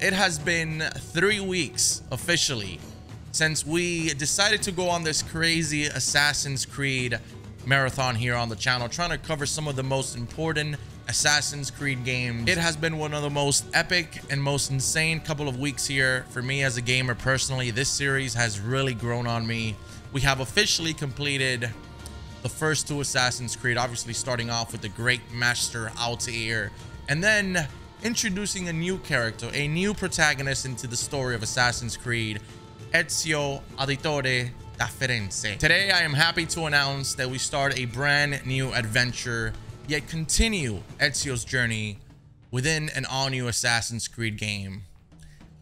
it has been three weeks officially since we decided to go on this crazy Assassin's Creed marathon here on the channel, trying to cover some of the most important Assassin's Creed games. It has been one of the most epic and most insane couple of weeks here for me as a gamer personally. This series has really grown on me. We have officially completed the first two Assassin's Creed, obviously starting off with the great master Altair, and then introducing a new character, a new protagonist into the story of Assassin's Creed, Ezio Auditore da Firenze. Today, I am happy to announce that we start a brand new adventure, yet continue Ezio's journey within an all-new Assassin's Creed game.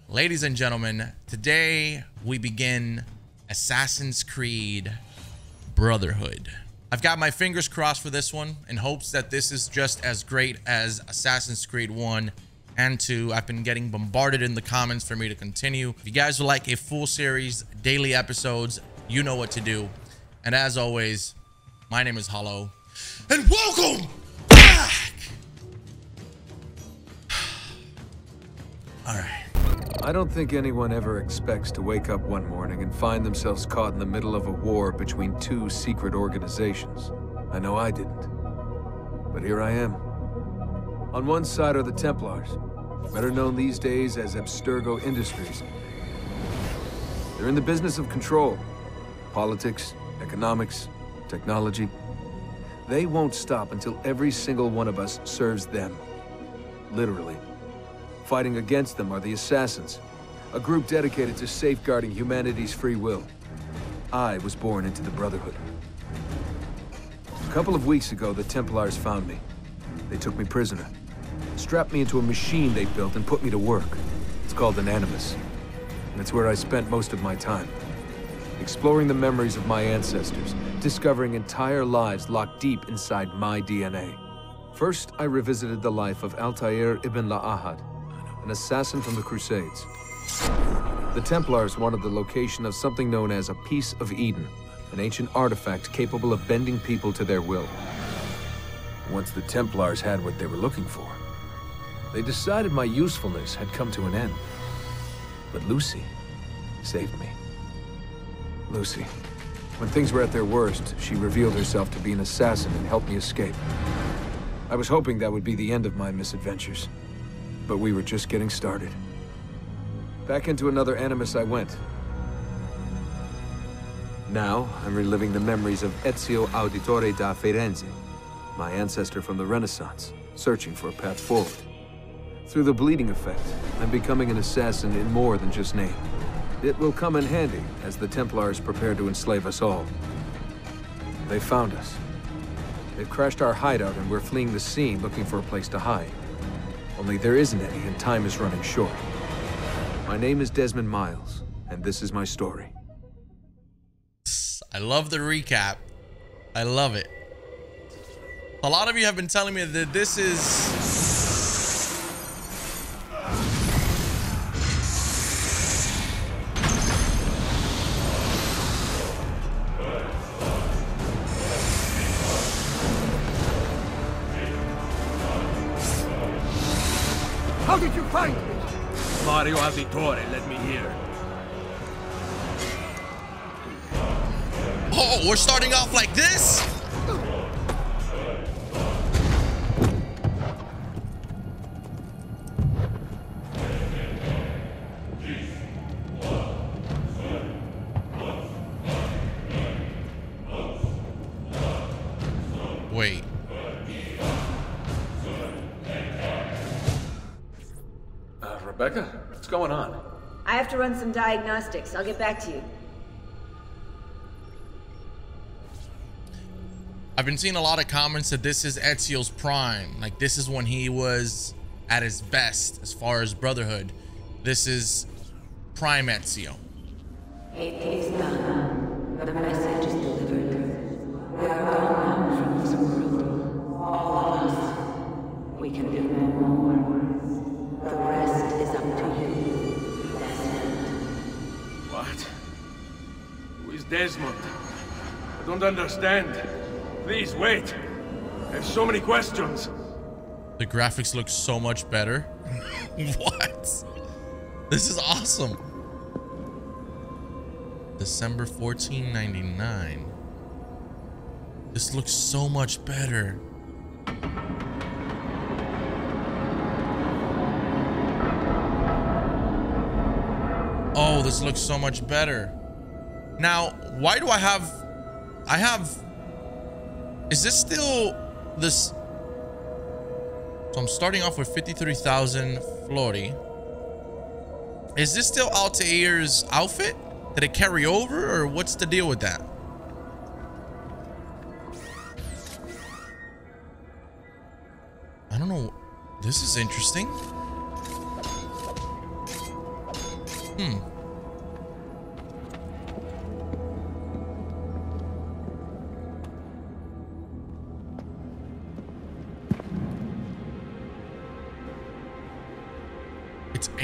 Ladies and gentlemen, today we begin Assassin's Creed Brotherhood. I've got my fingers crossed for this one in hopes that this is just as great as Assassin's Creed 1 and 2. I've been getting bombarded in the comments for me to continue. If you guys would like a full series, daily episodes, you know what to do. And as always, my name is Hollow. And welcome back! All right. I don't think anyone ever expects to wake up one morning and find themselves caught in the middle of a war between two secret organizations. I know I didn't. But here I am. On one side are the Templars, better known these days as Abstergo Industries. They're in the business of control. Politics, economics, technology. They won't stop until every single one of us serves them. Literally. Fighting against them are the Assassins, a group dedicated to safeguarding humanity's free will. I was born into the Brotherhood. A couple of weeks ago, the Templars found me. They took me prisoner, strapped me into a machine they built and put me to work. It's called an Animus. And it's where I spent most of my time. Exploring the memories of my ancestors, discovering entire lives locked deep inside my DNA. First, I revisited the life of Altair ibn La'ahad, an assassin from the Crusades. The Templars wanted the location of something known as a Piece of Eden, an ancient artifact capable of bending people to their will. Once the Templars had what they were looking for, they decided my usefulness had come to an end. But Lucy saved me. Lucy. When things were at their worst, she revealed herself to be an assassin and helped me escape. I was hoping that would be the end of my misadventures. But we were just getting started. Back into another Animus I went. Now, I'm reliving the memories of Ezio Auditore da Firenze, my ancestor from the Renaissance, searching for a path forward. Through the bleeding effect, I'm becoming an assassin in more than just name. It will come in handy as the Templars prepare to enslave us all. They found us. They've crashed our hideout and we're fleeing the scene looking for a place to hide. Only there isn't any and time is running short. My name is Desmond Miles, and this is my story. I love the recap. I love it. A lot of you have been telling me that this is Mario led me here. Oh, we're starting off like this? Have to run some diagnostics. I'll get back to you. I've been seeing a lot of comments that this is Ezio's prime. Like this is when he was at his best as far as brotherhood. This is prime Ezio. It is done. The message is delivered. We are gone now from this world. Understand. Please, wait. I have so many questions. The graphics look so much better. what? This is awesome. December 1499. This looks so much better. Oh, this looks so much better. Now, why do I have... I have... Is this still this... So I'm starting off with 53,000 Flori. Is this still Altair's outfit? Did it carry over or what's the deal with that? I don't know. This is interesting. Hmm.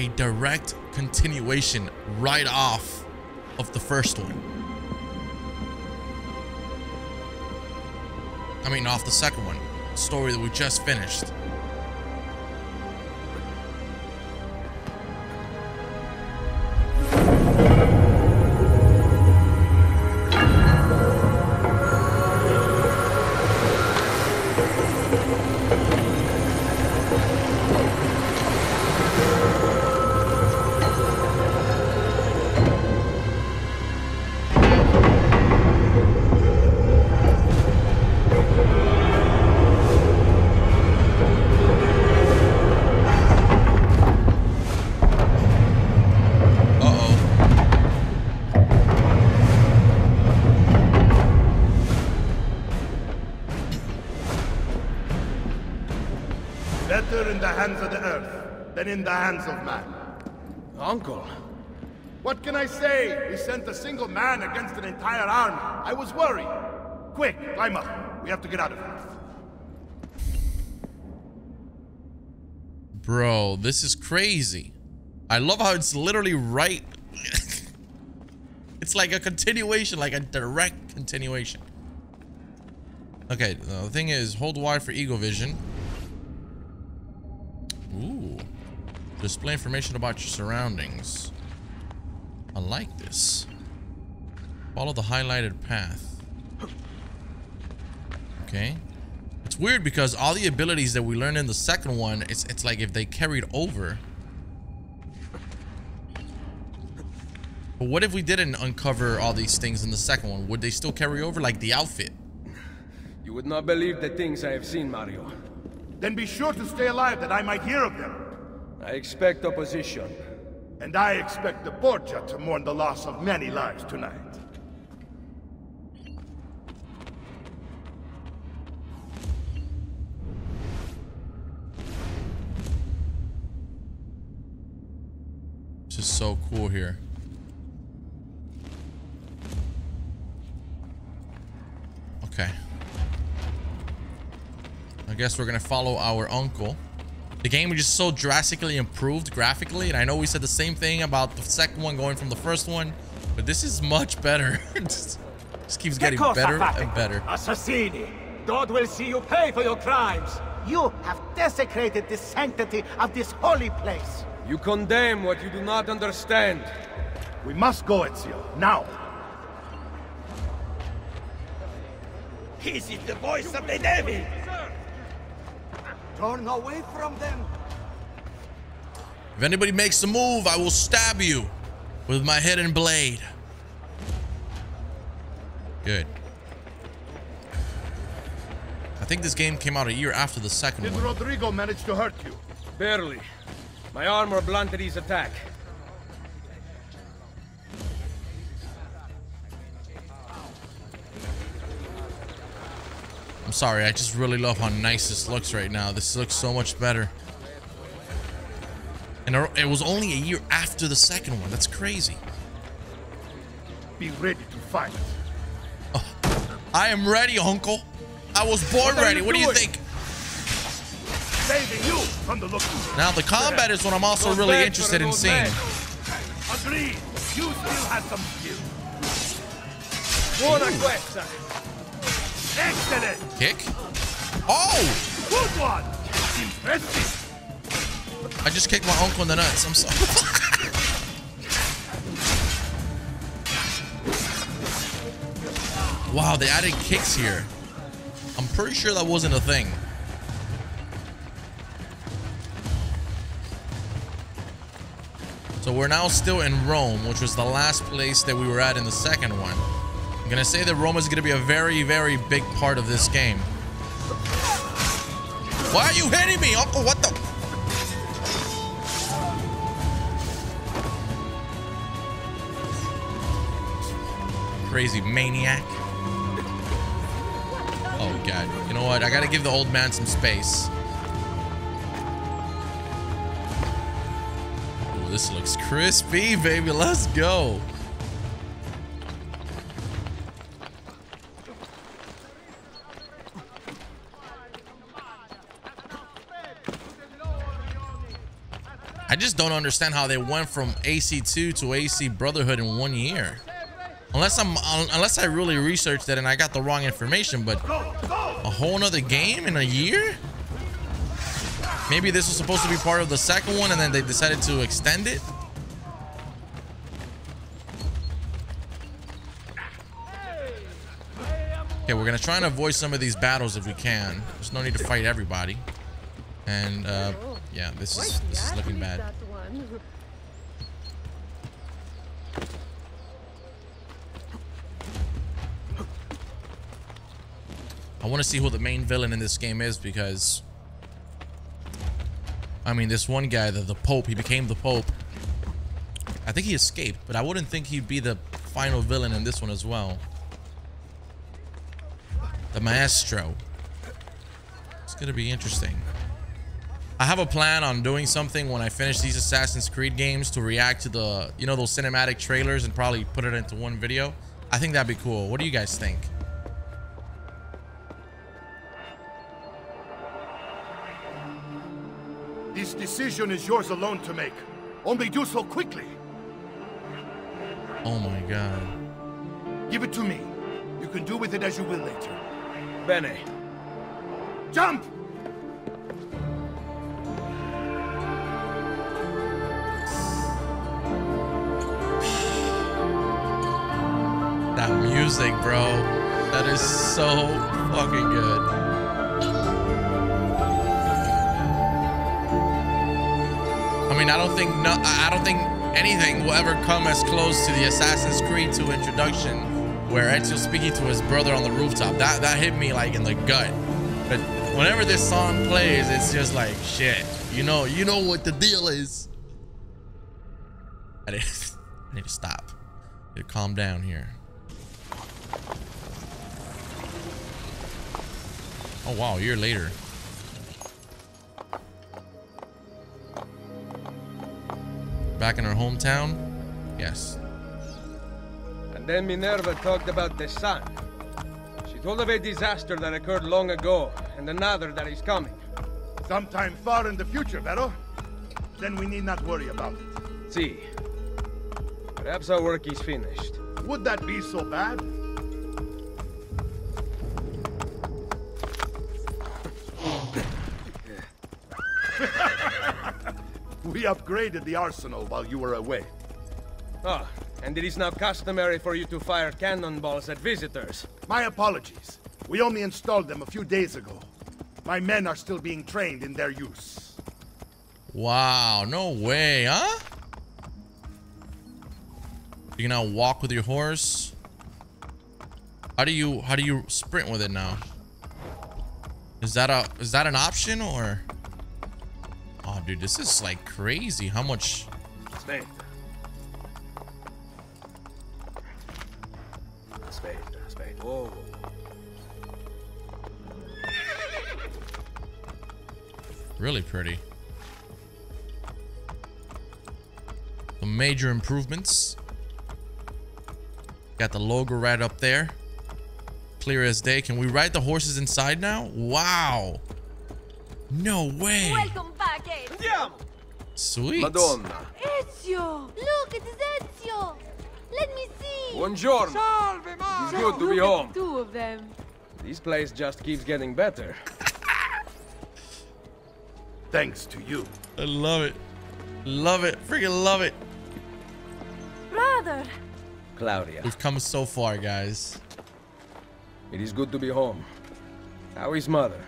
A direct continuation right off of the first one. I mean, off the second one. Story that we just finished. In the hands of man. Uncle. What can I say? We sent a single man against an entire army. I was worried. Quick, climb up. We have to get out of here. Bro, this is crazy. I love how it's literally right. it's like a continuation, like a direct continuation. Okay, the thing is, hold Y for Eagle Vision. Display information about your surroundings. I like this. Follow the highlighted path. Okay. It's weird because all the abilities that we learned in the second one, it's it's like if they carried over. But what if we didn't uncover all these things in the second one? Would they still carry over like the outfit? You would not believe the things I have seen, Mario. Then be sure to stay alive that I might hear of them. I expect opposition. And I expect the Borgia to mourn the loss of many lives tonight. This is so cool here. Okay. I guess we're gonna follow our uncle. The game is just so drastically improved graphically, and I know we said the same thing about the second one going from the first one, but this is much better. just, just keeps getting better and better. Assassini! God will see you pay for your crimes! You have desecrated the sanctity of this holy place! You condemn what you do not understand. We must go, Ezio. Now! This is the voice of the devil! Turn away from them! If anybody makes a move, I will stab you with my hidden blade. Good. I think this game came out a year after the second Did one. Did Rodrigo manage to hurt you? Barely. My armor blunted his attack. I'm sorry, I just really love how nice this looks right now. This looks so much better. And it was only a year after the second one. That's crazy. Be ready to fight. I am ready, uncle. I was born What ready. you What do you think? Saving you from the look. Now, the combat is what I'm also Goes really interested in seeing. man. Agreed. You still have some skill. Buona questa. Excellent. Kick. Oh! Good one. Impressive. I just kicked my uncle in the nuts. I'm sorry. wow, they added kicks here. I'm pretty sure that wasn't a thing. So we're now still in Rome, which was the last place that we were at in the second one. I'm gonna say that Rome is gonna be a very, very big part of this game. Why are you hitting me, Uncle? What the? Crazy maniac. Oh, God. You know what? I gotta give the old man some space. Ooh, this looks crispy, baby. Let's go. Don't understand how they went from AC2 to AC Brotherhood in one year. Unless I'm, unless I really researched it and I got the wrong information, but a whole nother game in a year? Maybe this was supposed to be part of the second one and then they decided to extend it? Okay, we're gonna try and avoid some of these battles if we can. There's no need to fight everybody. And uh, yeah, this is this is looking bad. I want to see who the main villain in this game is because I mean this one guy the, the Pope he became the Pope. I think he escaped but I wouldn't think he'd be the final villain in this one as well. The Maestro. It's gonna be interesting I have a plan on doing something when I finish these Assassin's Creed games to react to the you know those cinematic trailers and probably put it into one video I think that'd be cool what do you guys think This decision is yours alone to make. Only do so quickly. Oh my god. Give it to me. You can do with it as you will later. Bene. Jump! Music, bro. That is so fucking good. I mean, I don't think no, I don't think anything will ever come as close to the Assassin's Creed 2 introduction, where Ezio's speaking to his brother on the rooftop. That that hit me like in the gut. But whenever this song plays, it's just like shit. You know, you know what the deal is. I need, I need to stop. I need to calm down here. Oh wow, a year later. Back in our hometown? Yes. And then Minerva talked about the sun. She told of a disaster that occurred long ago, and another that is coming. Sometime far in the future, Vero. Then we need not worry about it. See. Perhaps our work is finished. Would that be so bad? We upgraded the arsenal while you were away. Ah, and it is now customary for you to fire cannonballs at visitors. My apologies. We only installed them a few days ago. My men are still being trained in their use. Wow, no way, huh? You can now walk with your horse. How do you how do you sprint with it now? Is that a is that an option or? Dude, this is like crazy. How much? Spade. Spade, spade. Whoa. Really pretty. Some major improvements. Got the logo right up there. Clear as day. Can we ride the horses inside now? Wow. No way. Welcome back, Ed. Andiamo! Sweet. Madonna. Ezio! Look, it is Ezio! Let me see! Buongiorno. Salve, It's good to be home. two of them. This place just keeps getting better. Thanks to you. I love it. Love it. Freaking love it. Brother! Claudia. We've come so far, guys. It is good to be home. How is mother?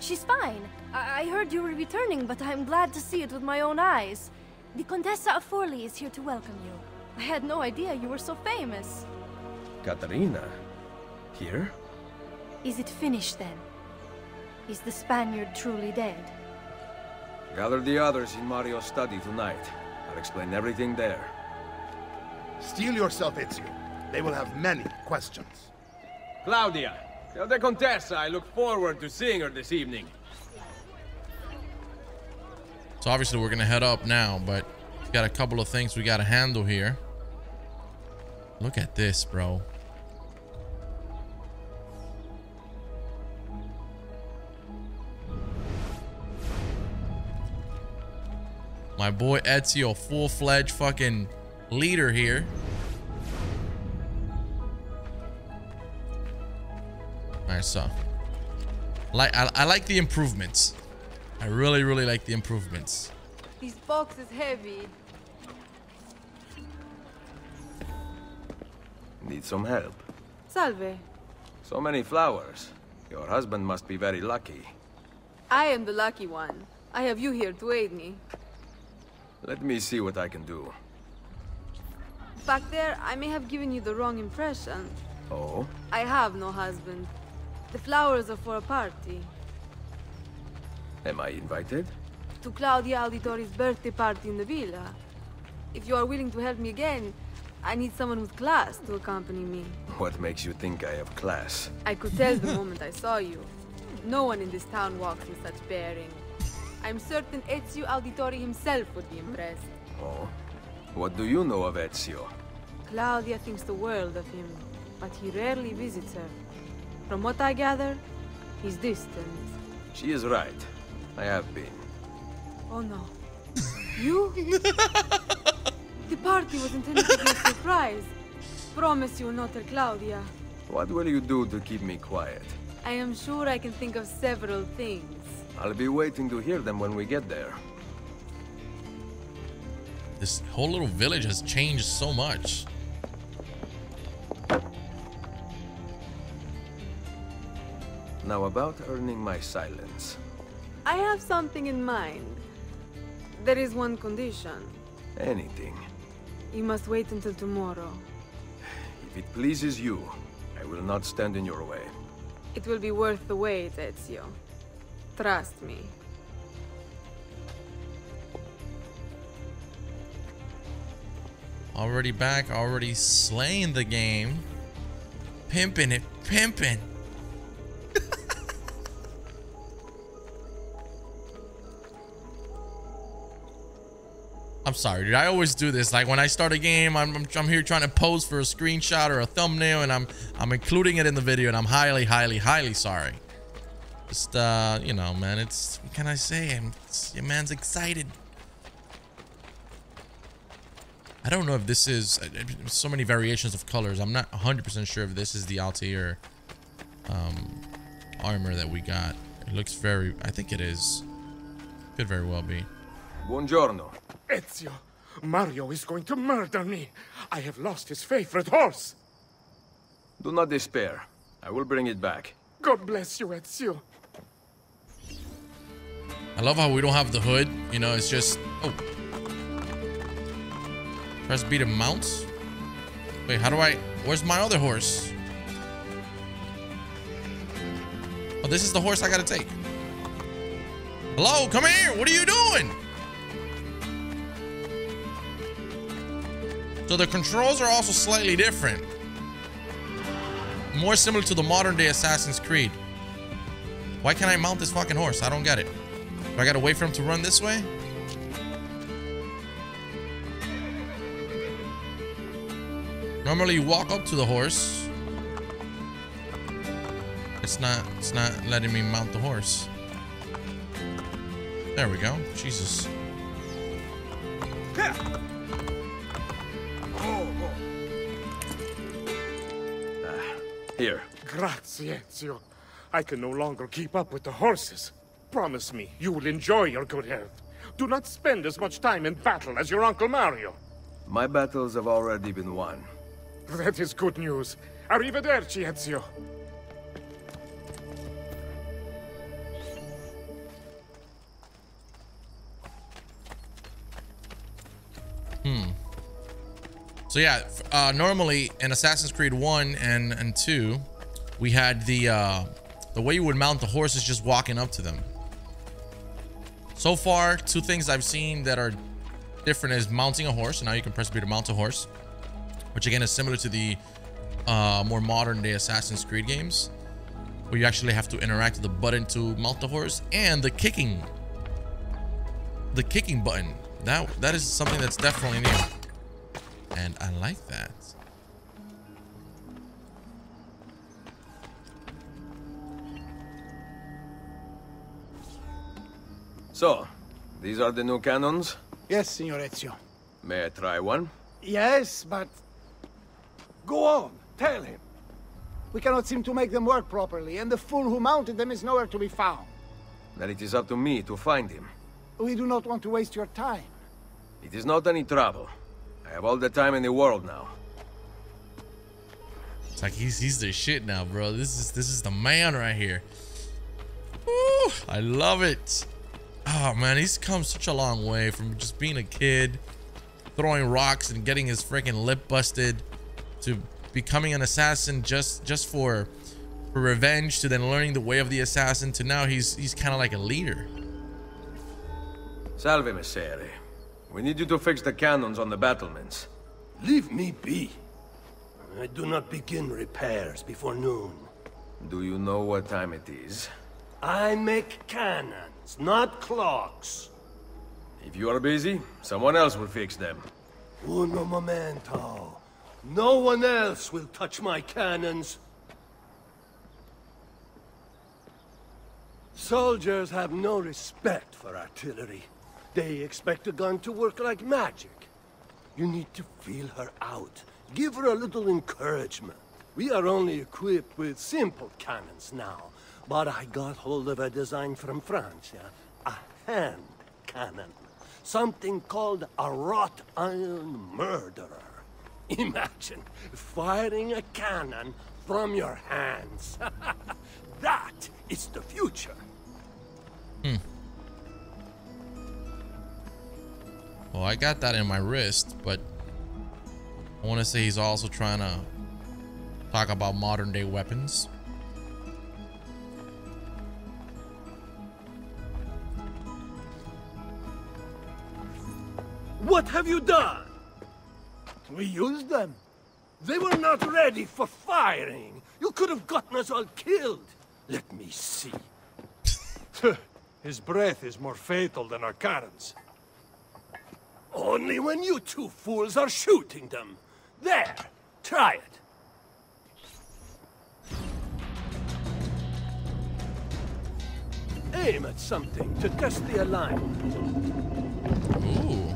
She's fine. I, I heard you were returning, but I'm glad to see it with my own eyes. The Contessa of Forli is here to welcome you. I had no idea you were so famous. Caterina? Here? Is it finished then? Is the Spaniard truly dead? Gather the others in Mario's study tonight. I'll explain everything there. Steel yourself, Ezio. They will have many questions. Claudia, tell the Contessa I look forward to seeing her this evening. So obviously we're gonna head up now, but we've got a couple of things we gotta handle here. Look at this, bro. My boy Ezio, full-fledged fucking leader here. Alright, so like I, I like the improvements. I really, really like the improvements. This box is heavy. Need some help. Salve. So many flowers. Your husband must be very lucky. I am the lucky one. I have you here to aid me. Let me see what I can do. Back there, I may have given you the wrong impression. Oh? I have no husband. The flowers are for a party. Am I invited? To Claudia Auditore's birthday party in the villa. If you are willing to help me again, I need someone with class to accompany me. What makes you think I have class? I could tell the moment I saw you. No one in this town walks with such bearing. I'm certain Ezio Auditore himself would be impressed. Oh? What do you know of Ezio? Claudia thinks the world of him, but he rarely visits her. From what I gather, he's distant. She is right. I have been. Oh no. You? the party was intended to be a surprise. Promise you will not tell Claudia. What will you do to keep me quiet? I am sure I can think of several things. I'll be waiting to hear them when we get there. This whole little village has changed so much. Now about earning my silence. I have something in mind. There is one condition. Anything. You must wait until tomorrow. If it pleases you, I will not stand in your way. It will be worth the wait, Ezio. Trust me. Already back, already slaying the game. Pimping it, pimping. I'm sorry, dude. I always do this. Like when I start a game, I'm, I'm, I'm here trying to pose for a screenshot or a thumbnail, and I'm I'm including it in the video, and I'm highly, highly, highly sorry. Just uh, you know, man. It's what can I say? I'm, your man's excited. I don't know if this is uh, so many variations of colors. I'm not 100% sure if this is the Altair um, armor that we got. It looks very. I think it is. Could very well be. Buongiorno. Ezio, Mario is going to murder me. I have lost his favorite horse. Do not despair. I will bring it back. God bless you, Ezio. I love how we don't have the hood. You know, it's just... Oh. Press B to mount. Wait, how do I... Where's my other horse? Oh, this is the horse I gotta take. Hello, come here. What are you doing? So the controls are also slightly different. More similar to the modern day Assassin's Creed. Why can't I mount this fucking horse? I don't get it. Do I gotta wait for him to run this way? Normally you walk up to the horse. It's not it's not letting me mount the horse. There we go. Jesus. Here. Grazie Ezio. I can no longer keep up with the horses. Promise me, you will enjoy your good health. Do not spend as much time in battle as your Uncle Mario. My battles have already been won. That is good news. Arrivederci, Ezio. Hmm. So yeah, uh, normally in Assassin's Creed 1 and, and 2, we had the uh, the way you would mount the horse is just walking up to them. So far, two things I've seen that are different is mounting a horse. And now you can press B to mount a horse, which again is similar to the uh, more modern day Assassin's Creed games, where you actually have to interact with the button to mount the horse and the kicking, the kicking button. That that is something that's definitely new, and I like that. So, these are the new cannons? Yes, Signor Ezio. May I try one? Yes, but... Go on, tell him. We cannot seem to make them work properly, and the fool who mounted them is nowhere to be found. Then it is up to me to find him. We do not want to waste your time. It is not any trouble. I have all the time in the world now. It's like he's he's the shit now, bro. This is this is the man right here. Woo, I love it. Oh man, he's come such a long way from just being a kid, throwing rocks and getting his freaking lip busted, to becoming an assassin just just for for revenge, to then learning the way of the assassin, to now he's he's kind of like a leader. Salve, Messere. We need you to fix the cannons on the battlements. Leave me be. I do not begin repairs before noon. Do you know what time it is? I make cannons, not clocks. If you are busy, someone else will fix them. Uno momento. No one else will touch my cannons. Soldiers have no respect for artillery. They expect a gun to work like magic. You need to feel her out. Give her a little encouragement. We are only equipped with simple cannons now, but I got hold of a design from France, a hand cannon. Something called a wrought iron murderer. Imagine firing a cannon from your hands. that is the future. Hmm. Well, I got that in my wrist, but I want to say he's also trying to talk about modern day weapons. What have you done? We used them. They were not ready for firing. You could have gotten us all killed. Let me see. His breath is more fatal than our cannons. Only when you two fools are shooting them. There, try it. Aim at something to test the alignment. Ooh.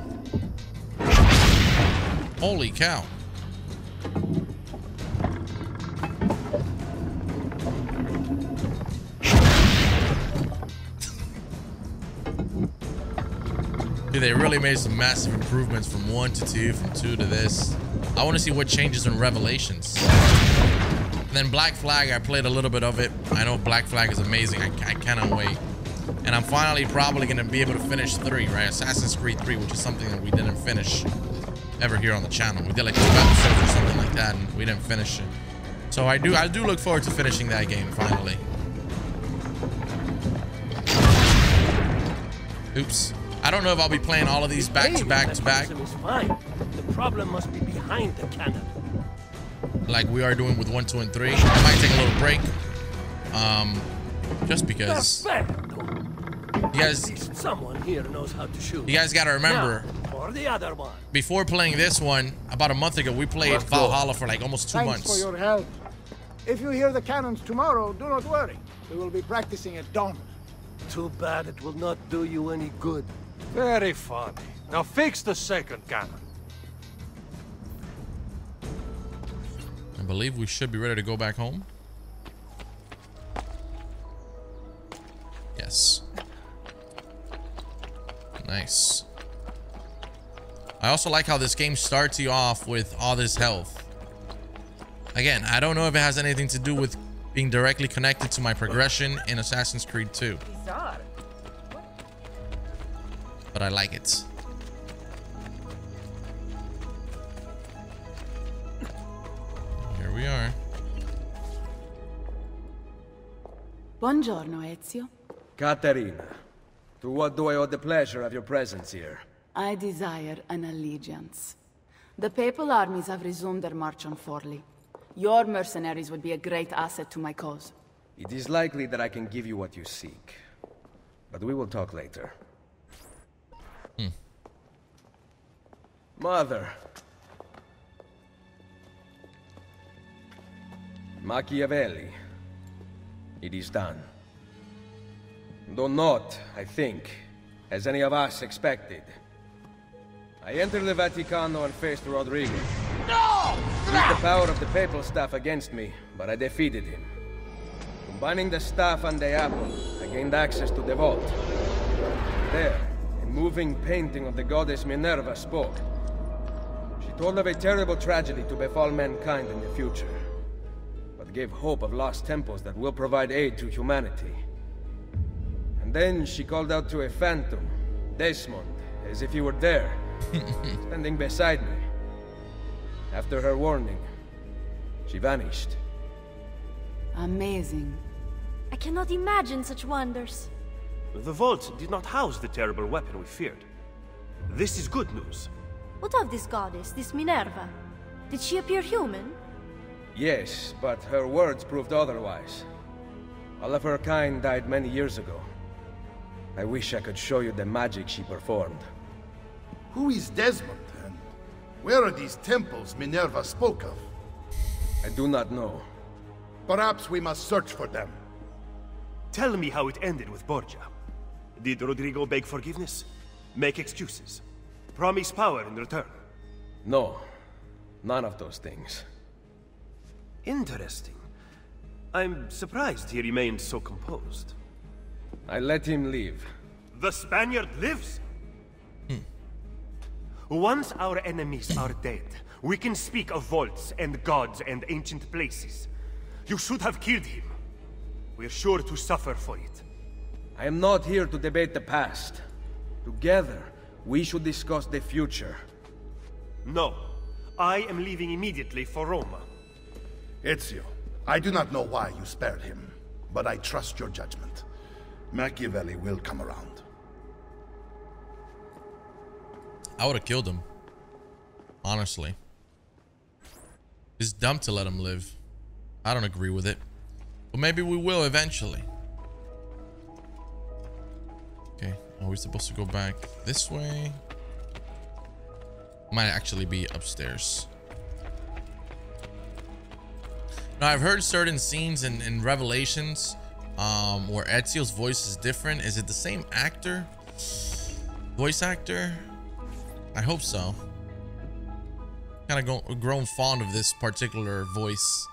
Holy cow. They really made some massive improvements from 1 to 2, from 2 to this. I want to see what changes in Revelations. And then Black Flag, I played a little bit of it. I know Black Flag is amazing. I, I cannot wait. And I'm finally probably going to be able to finish 3, right? Assassin's Creed 3, which is something that we didn't finish ever here on the channel. We did like two episodes or something like that, and we didn't finish it. So I do I do look forward to finishing that game finally. Oops. I don't know if I'll be playing all of these back to back to back. Fine. The problem must be behind the cannon. Like we are doing with one, two, and three. I might take a little break. Um, just because. You guys, someone here knows how to shoot. You guys got to remember. Now, or the other one. Before playing this one, about a month ago, we played Valhalla for like almost two Thanks months. for your help. If you hear the cannons tomorrow, do not worry. We will be practicing at dawn. Too bad it will not do you any good. Very funny. Now fix the second cannon. I believe we should be ready to go back home. Yes. Nice. I also like how this game starts you off with all this health. Again, I don't know if it has anything to do with being directly connected to my progression in Assassin's Creed 2 but I like it. Here we are. Buongiorno, Ezio. Caterina, to what do I owe the pleasure of your presence here? I desire an allegiance. The papal armies have resumed their march on Forli. Your mercenaries would be a great asset to my cause. It is likely that I can give you what you seek. But we will talk later. Hmm. Mother. Machiavelli. It is done. Though not, I think, as any of us expected. I entered the Vaticano and faced Rodrigo. No! Used the power of the papal staff against me, but I defeated him. Combining the staff and the apple, I gained access to the vault. There, moving painting of the goddess Minerva spoke. She told of a terrible tragedy to befall mankind in the future, but gave hope of lost temples that will provide aid to humanity. And then she called out to a phantom, Desmond, as if he were there, standing beside me. After her warning, she vanished. Amazing. I cannot imagine such wonders. The vault did not house the terrible weapon we feared. This is good news. What of this goddess, this Minerva? Did she appear human? Yes, but her words proved otherwise. All of her kind died many years ago. I wish I could show you the magic she performed. Who is Desmond, and where are these temples Minerva spoke of? I do not know. Perhaps we must search for them. Tell me how it ended with Borgia. Did Rodrigo beg forgiveness? Make excuses? Promise power in return? No. None of those things. Interesting. I'm surprised he remained so composed. I let him leave. The Spaniard lives? Once our enemies are dead, we can speak of vaults and gods and ancient places. You should have killed him. We're sure to suffer for it. I am not here to debate the past. Together, we should discuss the future. No. I am leaving immediately for Roma. Ezio, I do not know why you spared him, but I trust your judgment. Machiavelli will come around. I would have killed him. Honestly. It's dumb to let him live. I don't agree with it. But maybe we will eventually. Okay. Are we supposed to go back this way? Might actually be upstairs. Now, I've heard certain scenes in, in Revelations um, where Ezio's voice is different. Is it the same actor? Voice actor? I hope so. Kind of grown fond of this particular voice.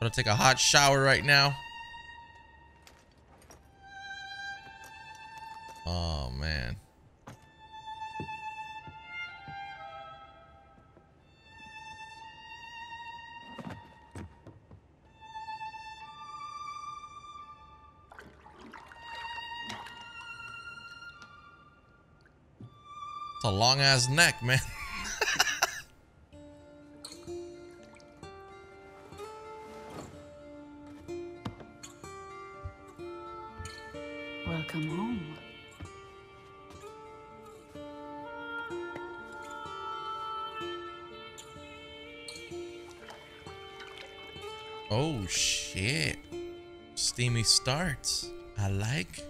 Gonna take a hot shower right now. Oh man. It's a long ass neck, man. starts. I like.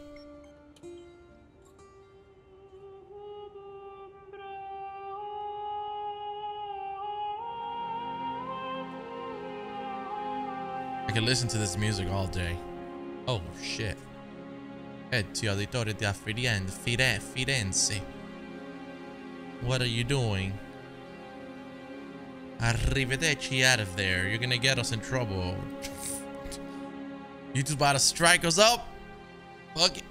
I could listen to this music all day. Oh shit. Ezio Auditore di Affirien- Fire- Firenze. What are you doing? Arrivederci out of there. You're gonna get us in trouble. You just about to strike us up? Fuck it.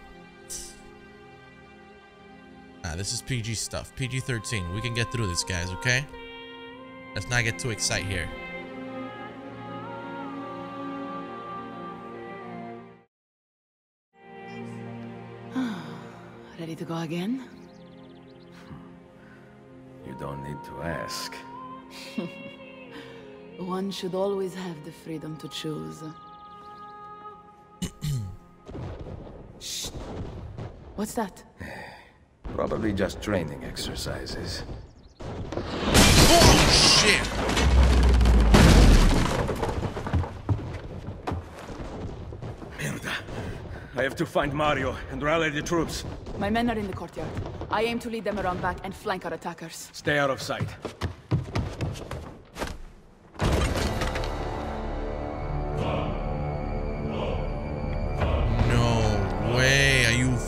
Nah, this is PG stuff. PG 13. We can get through this, guys, okay? Let's not get too excited here. Ready to go again? You don't need to ask. One should always have the freedom to choose. What's that? Probably just training exercises. Oh, shit! Merda. I have to find Mario and rally the troops. My men are in the courtyard. I aim to lead them around back and flank our attackers. Stay out of sight.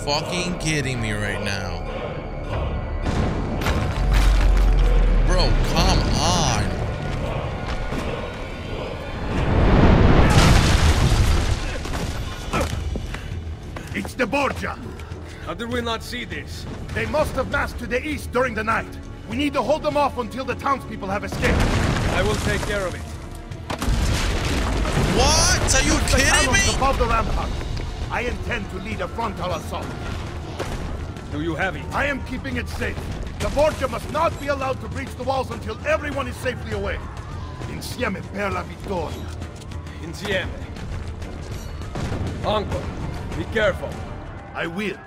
Fucking kidding me right now? Bro, come on. It's the Borgia! How did we not see this? They must have massed to the east during the night. We need to hold them off until the townspeople have escaped. I will take care of it. What? Are you Use the kidding cannons me? above the rampart. I intend to lead a frontal assault. Do you have it? I am keeping it safe. The Borgia must not be allowed to breach the walls until everyone is safely away. Insieme per la vittoria. Insieme. Uncle, be careful. I will.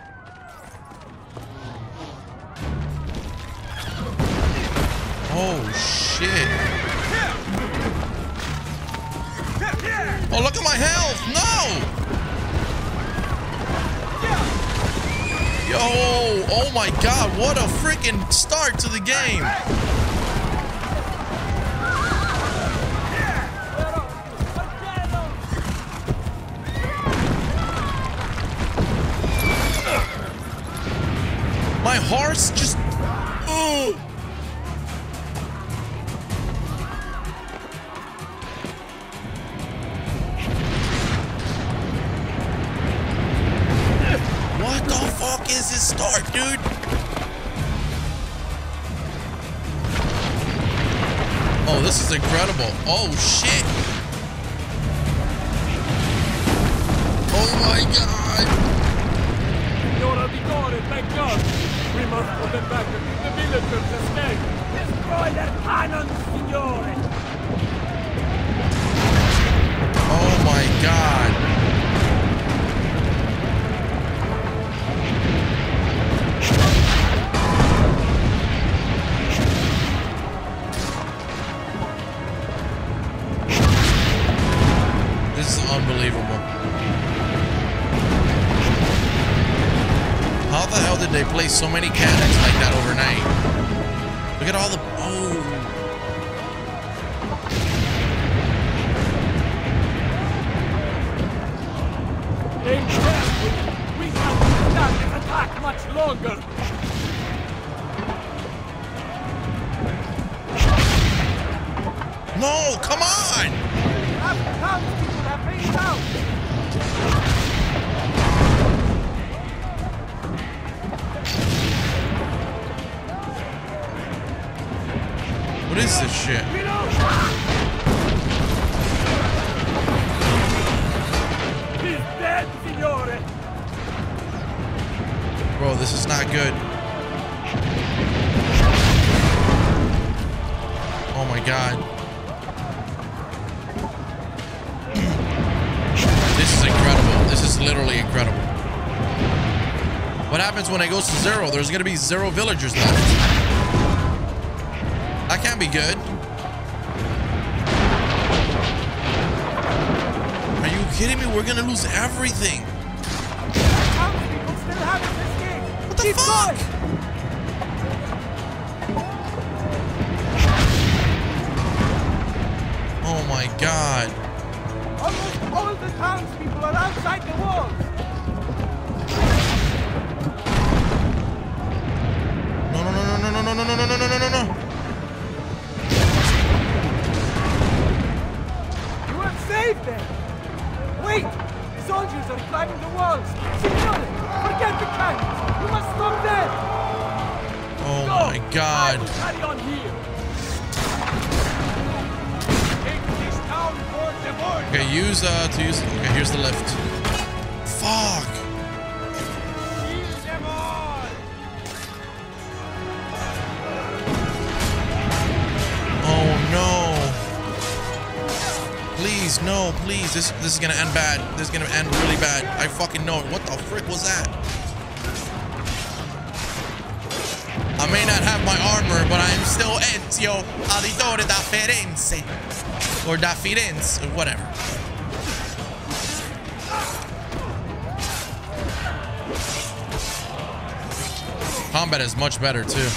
Oh, shit. Oh, look at my health. No! Yo, oh my god, what a freaking start to the game. My horse just... must put them back the villagers escape! Destroy their cannons, Signore! Oh my god. They place so many cannons like that overnight? Look at all the... Oh... Aim! We this attack much longer! No, come on! Half townspeople have phased out! Shit? He's dead, Signore! Bro, this is not good. Oh my god. This is incredible. This is literally incredible. What happens when it goes to zero? There's gonna be zero villagers left. Be good. Are you kidding me? We're gonna lose everything. Townspeople still haven't escaped! What the Keep fuck? going! Use uh to use okay, here's the lift. Fuck. Oh no. please, no, please. This this is gonna end bad. This is gonna end really bad. I fucking know it. What the frick was that? I may not have my armor, but I am still Ezio Auditore da Firenze. Or da Firenze, or whatever. Combat is much better too.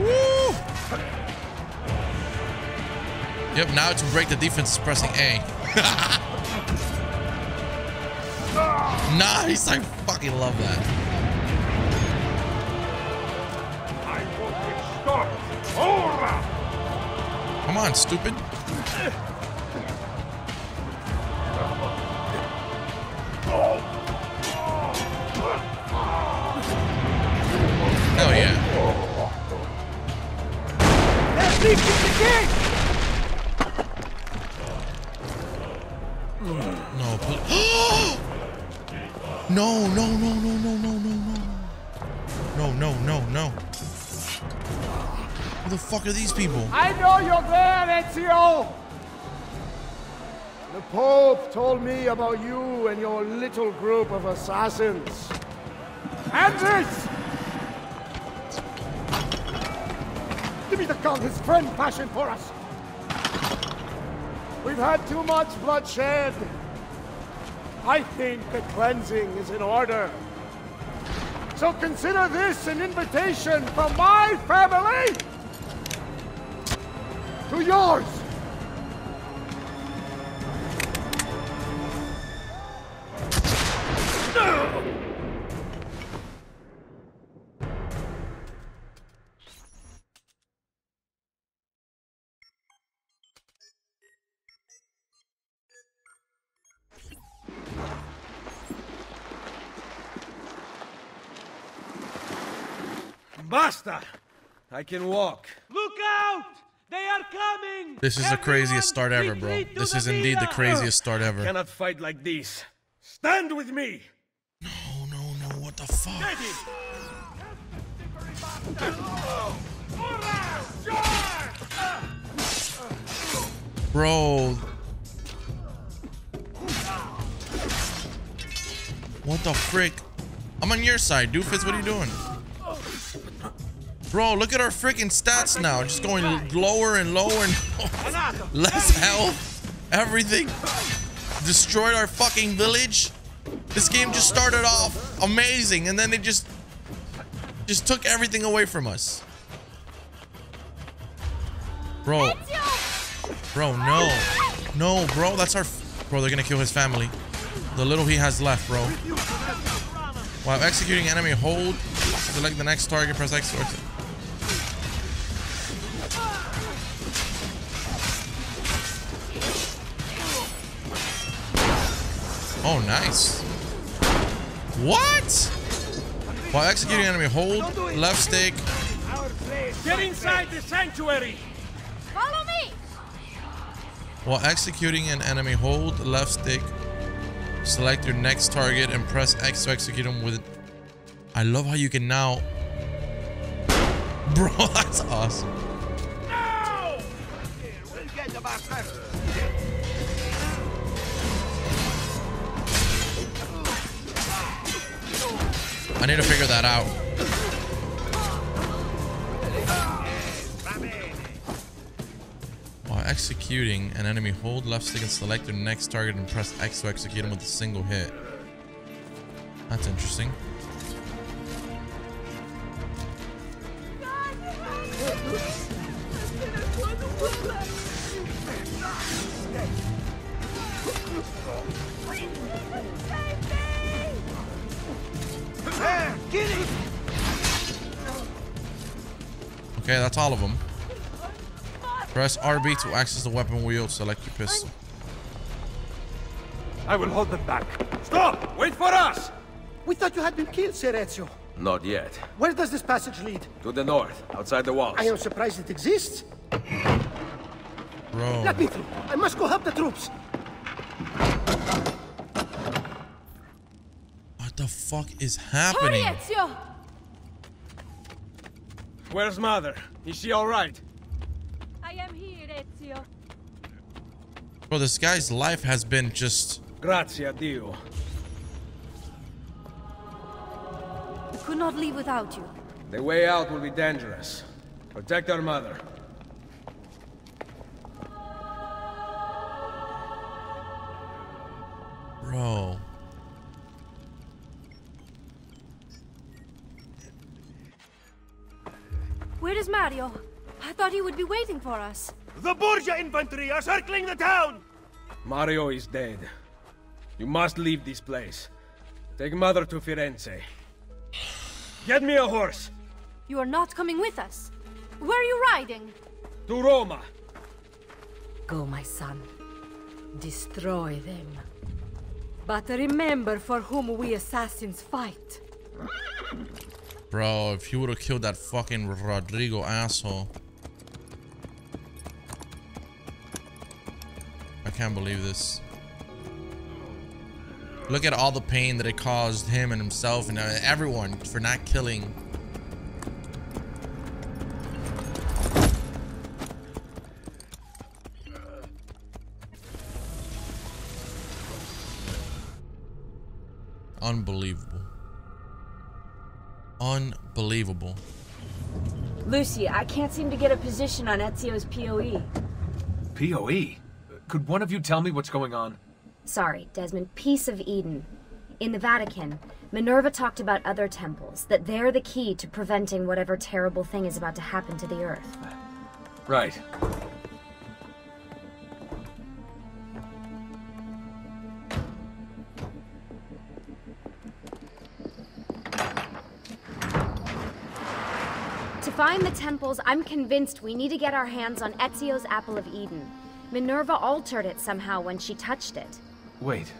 Woo! Yep, now to break the defense is pressing A. nice! I fucking love that. Come on, stupid. Fuck are these people? I know you're there, Ezio! The Pope told me about you and your little group of assassins. And this! Give me the gun his friend fashioned for us! We've had too much bloodshed. I think the cleansing is in order. So consider this an invitation from my family to yours. Basta! I can walk. Look out! They are coming! This is the craziest start ever, bro. This is indeed the craziest start ever. Cannot fight like this. Stand with me! No, no, no, what the fuck? Bro. What the frick? I'm on your side, doofus. What are you doing? Bro, look at our freaking stats now. Just going lower and lower and less health. Everything. Destroyed our fucking village. This game just started off amazing and then they just just took everything away from us. Bro. Bro, no. No, bro, that's our bro, they're gonna kill his family. The little he has left, bro. While executing enemy, hold. Select the next target, press X Oh, nice. What? While executing enemy, hold left stick. Get inside the sanctuary! Follow me! While executing an enemy, hold left stick. Select your next target and press X to execute him with. I love how you can now. Bro, that's awesome. I need to figure that out. While executing an enemy, hold left stick and select your next target and press X to execute him with a single hit. That's interesting. Okay, that's all of them. Press RB to access the weapon wheel. Select your pistol. I will hold them back. Stop! Wait for us! We thought you had been killed, Sir Ezio. Not yet. Where does this passage lead? To the north, outside the walls. I am surprised it exists. Bro. Let me through. I must go help the troops. What the fuck is Hurry, happening? Ezio! Where's mother? Is she alright? I am here, Ezio. Ezio. Bro, this guy's life has been just. Grazie a Dio. We could not leave without you. The way out will be dangerous. Protect our mother. Bro. Where is Mario? I thought he would be waiting for us. The Borgia infantry are circling the town! Mario is dead. You must leave this place. Take mother to Firenze. Get me a horse! You are not coming with us. Where are you riding? To Roma! Go, my son. Destroy them. But remember for whom we assassins fight. Bro, if he would have killed that fucking Rodrigo asshole. I can't believe this. Look at all the pain that it caused him and himself and everyone for not killing. Unbelievable. Unbelievable. Lucy, I can't seem to get a position on Ezio's PoE. PoE? Could one of you tell me what's going on? Sorry, Desmond. Piece of Eden. In the Vatican, Minerva talked about other temples, that they're the key to preventing whatever terrible thing is about to happen to the Earth. Right. Find the temples, I'm convinced we need to get our hands on Ezio's Apple of Eden. Minerva altered it somehow when she touched it. Wait,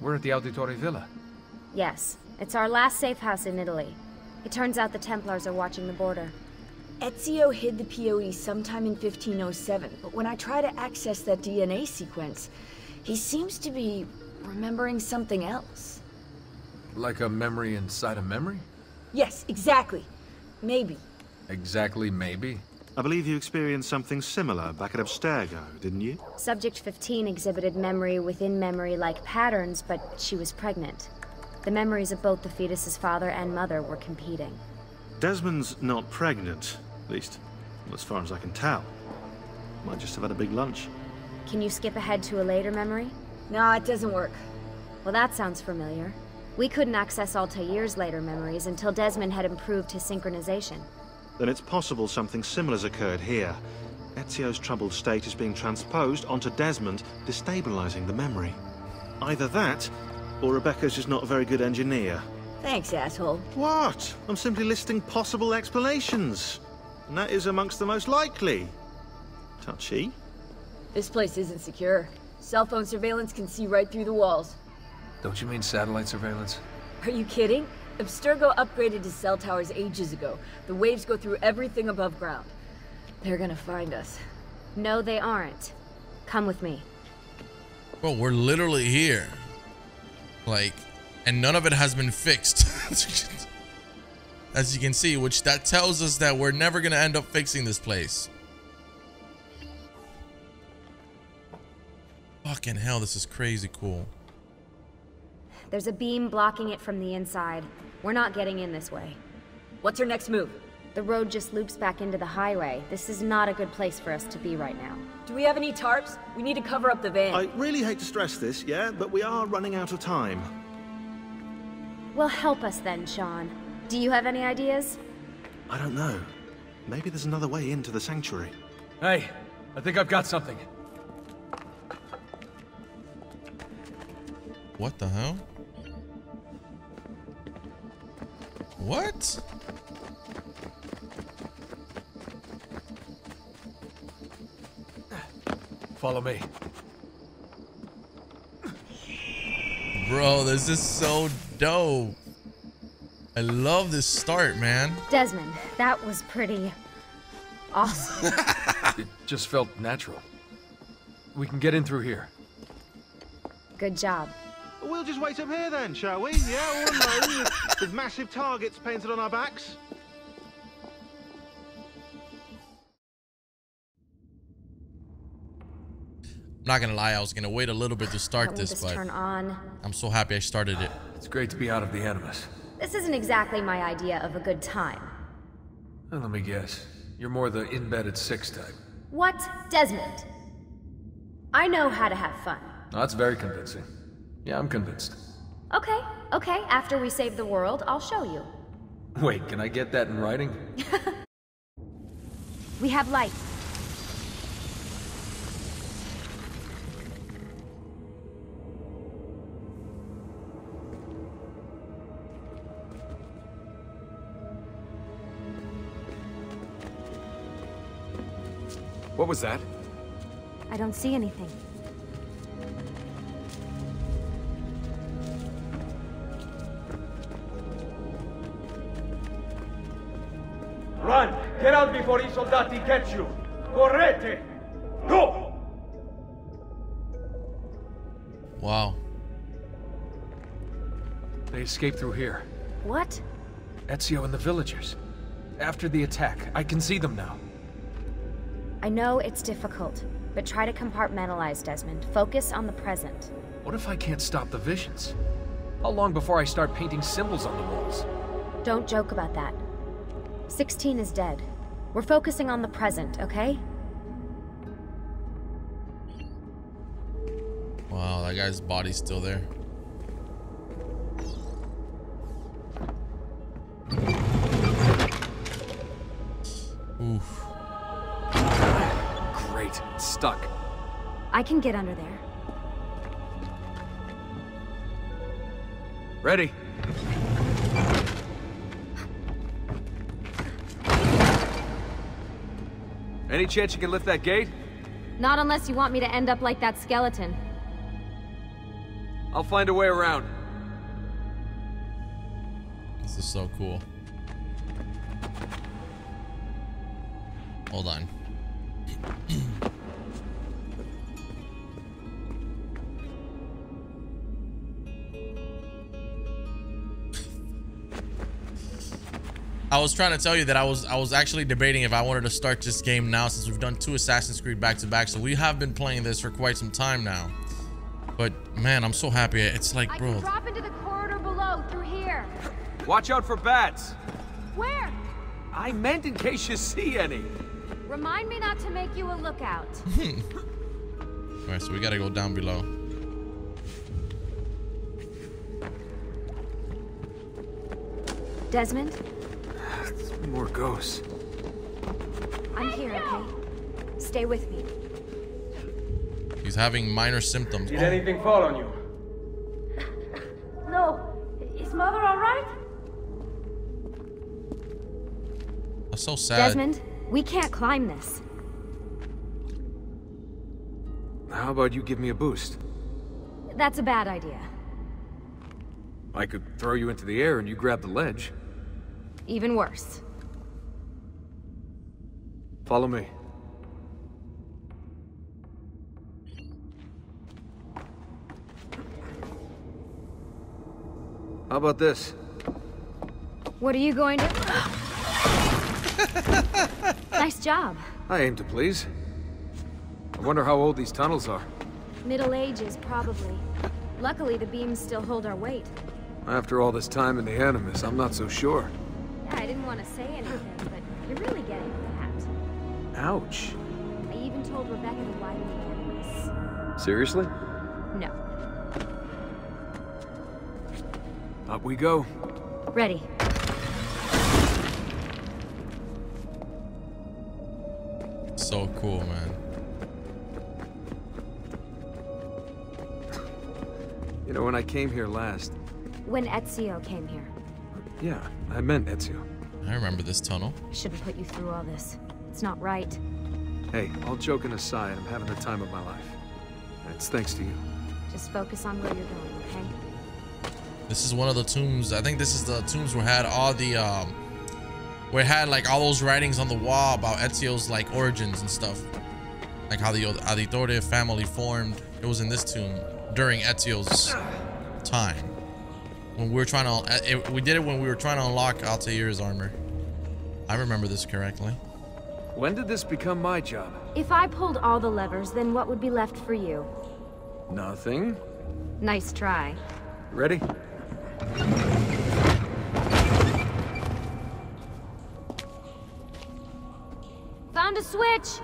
we're at the Auditore Villa. Yes, it's our last safe house in Italy. It turns out the Templars are watching the border. Ezio hid the PoE sometime in 1507, but when I try to access that DNA sequence, he seems to be remembering something else. Like a memory inside a memory? Yes, exactly. Maybe. Exactly, maybe. I believe you experienced something similar back at Abstergo, didn't you? Subject 15 exhibited memory within memory like patterns, but she was pregnant. The memories of both the fetus's father and mother were competing. Desmond's not pregnant, at least as far as I can tell. Might just have had a big lunch. Can you skip ahead to a later memory? No, it doesn't work. Well, that sounds familiar. We couldn't access Altair's later memories until Desmond had improved his synchronization. Then it's possible something similar's occurred here. Ezio's troubled state is being transposed onto Desmond, destabilizing the memory. Either that, or Rebecca's just not a very good engineer. Thanks, asshole. What? I'm simply listing possible explanations. And that is amongst the most likely. Touchy. This place isn't secure. Cell phone surveillance can see right through the walls. Don't you mean satellite surveillance? Are you kidding? Abstergo upgraded his cell towers ages ago. The waves go through everything above ground. They're gonna find us. No, they aren't. Come with me. Bro, we're literally here. Like, and none of it has been fixed. As you can see, which that tells us that we're never gonna end up fixing this place. Fucking hell, this is crazy cool. There's a beam blocking it from the inside. We're not getting in this way. What's our next move? The road just loops back into the highway. This is not a good place for us to be right now. Do we have any tarps? We need to cover up the van. I really hate to stress this, yeah, but we are running out of time. Well, help us then, Shaun. Do you have any ideas? I don't know. Maybe there's another way into the sanctuary. Hey, I think I've got something. What the hell? What? Follow me. Bro, this is so dope. I love this start, man. Desmond, that was pretty awesome. it just felt natural. We can get in through here. Good job. We'll just wait up here then, shall we? Yeah, all alone with, with massive targets painted on our backs. I'm not gonna lie, I was gonna wait a little bit to start this, this but turn on. I'm so happy I started it. It's great to be out of the Animus. This isn't exactly my idea of a good time. Well, let me guess. You're more the in-bed at six type. What? Desmond. I know how to have fun. Oh, that's very convincing. Yeah, I'm convinced. Okay, okay, after we save the world, I'll show you. Wait, can I get that in writing? We have light. What was that? I don't see anything. Out before i soldati catch you! Correte! Go! Wow. They escaped through here. What? Ezio and the villagers. After the attack, I can see them now. I know it's difficult, but try to compartmentalize, Desmond. Focus on the present. What if I can't stop the visions? How long before I start painting symbols on the walls? Don't joke about that. 16 is dead. We're focusing on the present, okay? Wow, that guy's body's still there. Oof. Great. Stuck. I can get under there. Ready. Any chance you can lift that gate? Not unless you want me to end up like that skeleton. I'll find a way around. This is so cool. Hold on. I was trying to tell you that I was I was actually debating if I wanted to start this game now since we've done two Assassin's Creed back to back. So we have been playing this for quite some time now. But man, I'm so happy. It's like, I bro, can drop into the corridor below through here. Watch out for bats. Where? I meant in case you see any. Remind me not to make you a lookout. All right, so we gotta go down below. Desmond, More ghosts. I'm here, okay? Stay with me. He's having minor symptoms. Did Oh, anything fall on you? No. Is mother alright? that's so sad. Desmond, we can't climb this. How about you give me a boost? That's a bad idea. I could throw you into the air and you grab the ledge. Even worse. Follow me. How about this? What are you going to... nice job. I aim to please. I wonder how old these tunnels are. Middle Ages, probably. Luckily, the beams still hold our weight. After all this time in the Animus, I'm not so sure. Yeah, I didn't want to say anything, but you're really getting fat. Ouch. I even told Rebecca to widen the Animus. Seriously? No. Up we go. Ready. So cool, man. You know, when I came here last, When Ezio came here. yeah, I meant Ezio. I remember this tunnel. I shouldn't put you through all this. It's not right. Hey, all joking aside, I'm having the time of my life. That's thanks to you. Just focus on where you're going, okay? This is one of the tombs. I think this is the tombs where had all the um where it had like all those writings on the wall about Ezio's like origins and stuff. Like how the Auditore family formed. It was in this tomb during Ezio's time. When we were trying to uh, it, we did it when we were trying to unlock Altair's armor. I remember this correctly. When did this become my job? If I pulled all the levers, then what would be left for you? Nothing. Nice try. Ready? Found a switch!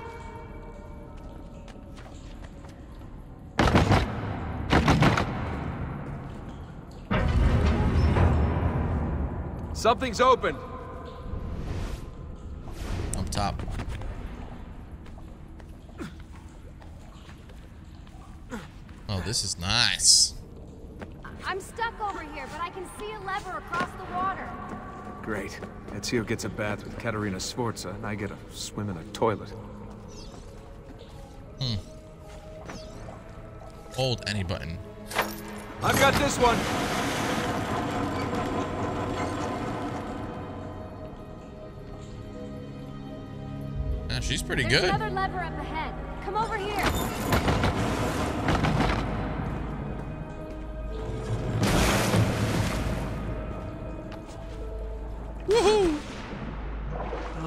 Something's open. Up top. Oh, this is nice. I'm stuck over here, but I can see a lever across the water. Great. Ezio gets a bath with Caterina Sforza, and I get a swim in a toilet. Hmm. Hold any button. I've got this one. Yeah, she's pretty There's good. another lever up ahead. Come over here.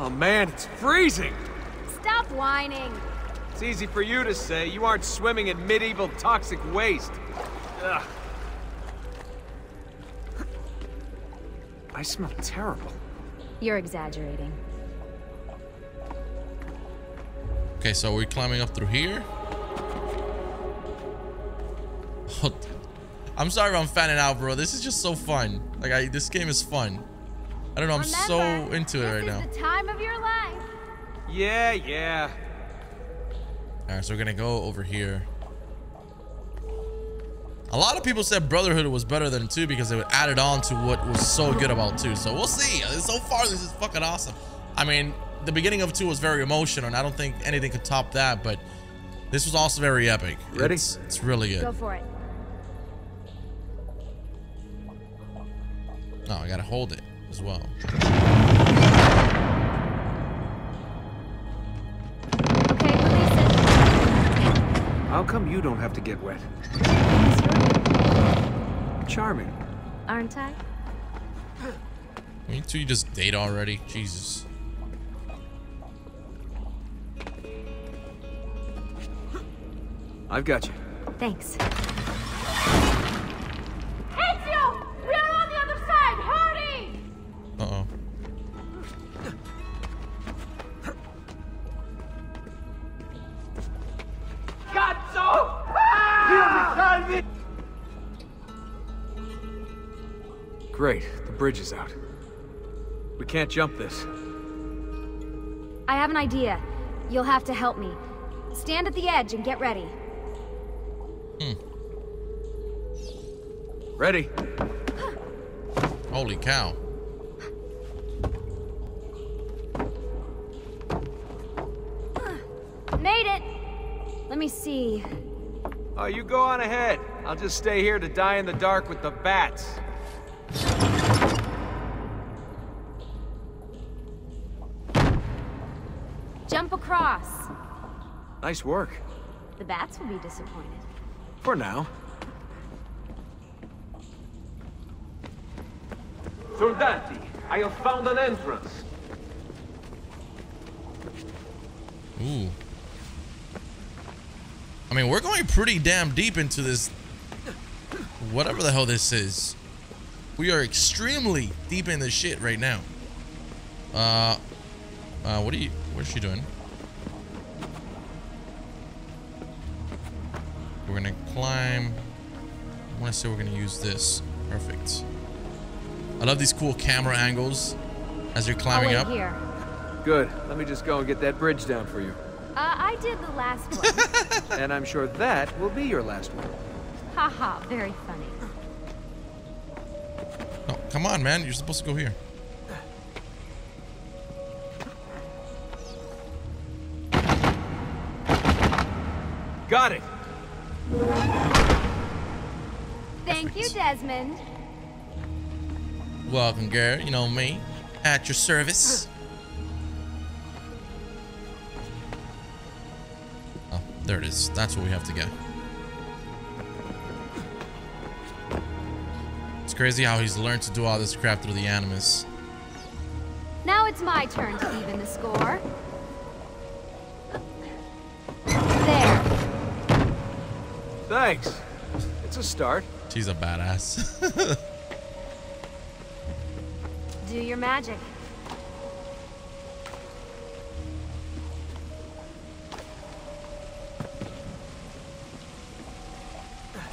Oh man, it's freezing. Stop whining. It's easy for you to say. You aren't swimming in medieval toxic waste. Ugh. I smell terrible. You're exaggerating. Okay, so we're climbing up through here. I'm sorry if I'm fanning out, bro. This is just so fun. Like, I, this game is fun. I don't know. I'm so into it right now. The time of your life. Yeah, yeah. All right, so we're gonna go over here. A lot of people said Brotherhood was better than 2 because it added on to what was so good about 2. So we'll see. So far, this is fucking awesome. I mean, the beginning of 2 was very emotional, and I don't think anything could top that, but this was also very epic. Ready? It's, it's really good. Go for it. No, I gotta hold it as well. How come you don't have to get wet? Charming. Aren't I? Me too, you just date already? Jesus. I've got you. Thanks. Bridge is out. We can't jump this. I have an idea. You'll have to help me. Stand at the edge and get ready. Hmm. Ready? Holy cow. Made it! Let me see. Oh, you go on ahead. I'll just stay here to die in the dark with the bats. Jump across. Nice work. The bats will be disappointed. For now. Soldati, I have found an entrance. Ooh. I mean, we're going pretty damn deep into this. Whatever the hell this is. We are extremely deep in this shit right now. Uh, uh, what are you, what's she doing? We're gonna climb. I wanna say we're gonna use this. Perfect. I love these cool camera angles as you're climbing up. here. Good. Let me just go and get that bridge down for you. Uh, I did the last one. and I'm sure that will be your last one. Haha, very funny. No, come on, man. You're supposed to go here. Got it. Thank you, Desmond. Welcome, girl. You know me. At your service. Oh, there it is. That's what we have to get. It's crazy how he's learned to do all this crap through the animus. Now it's my turn to even the score. Thanks. It's a start. She's a badass. Do your magic.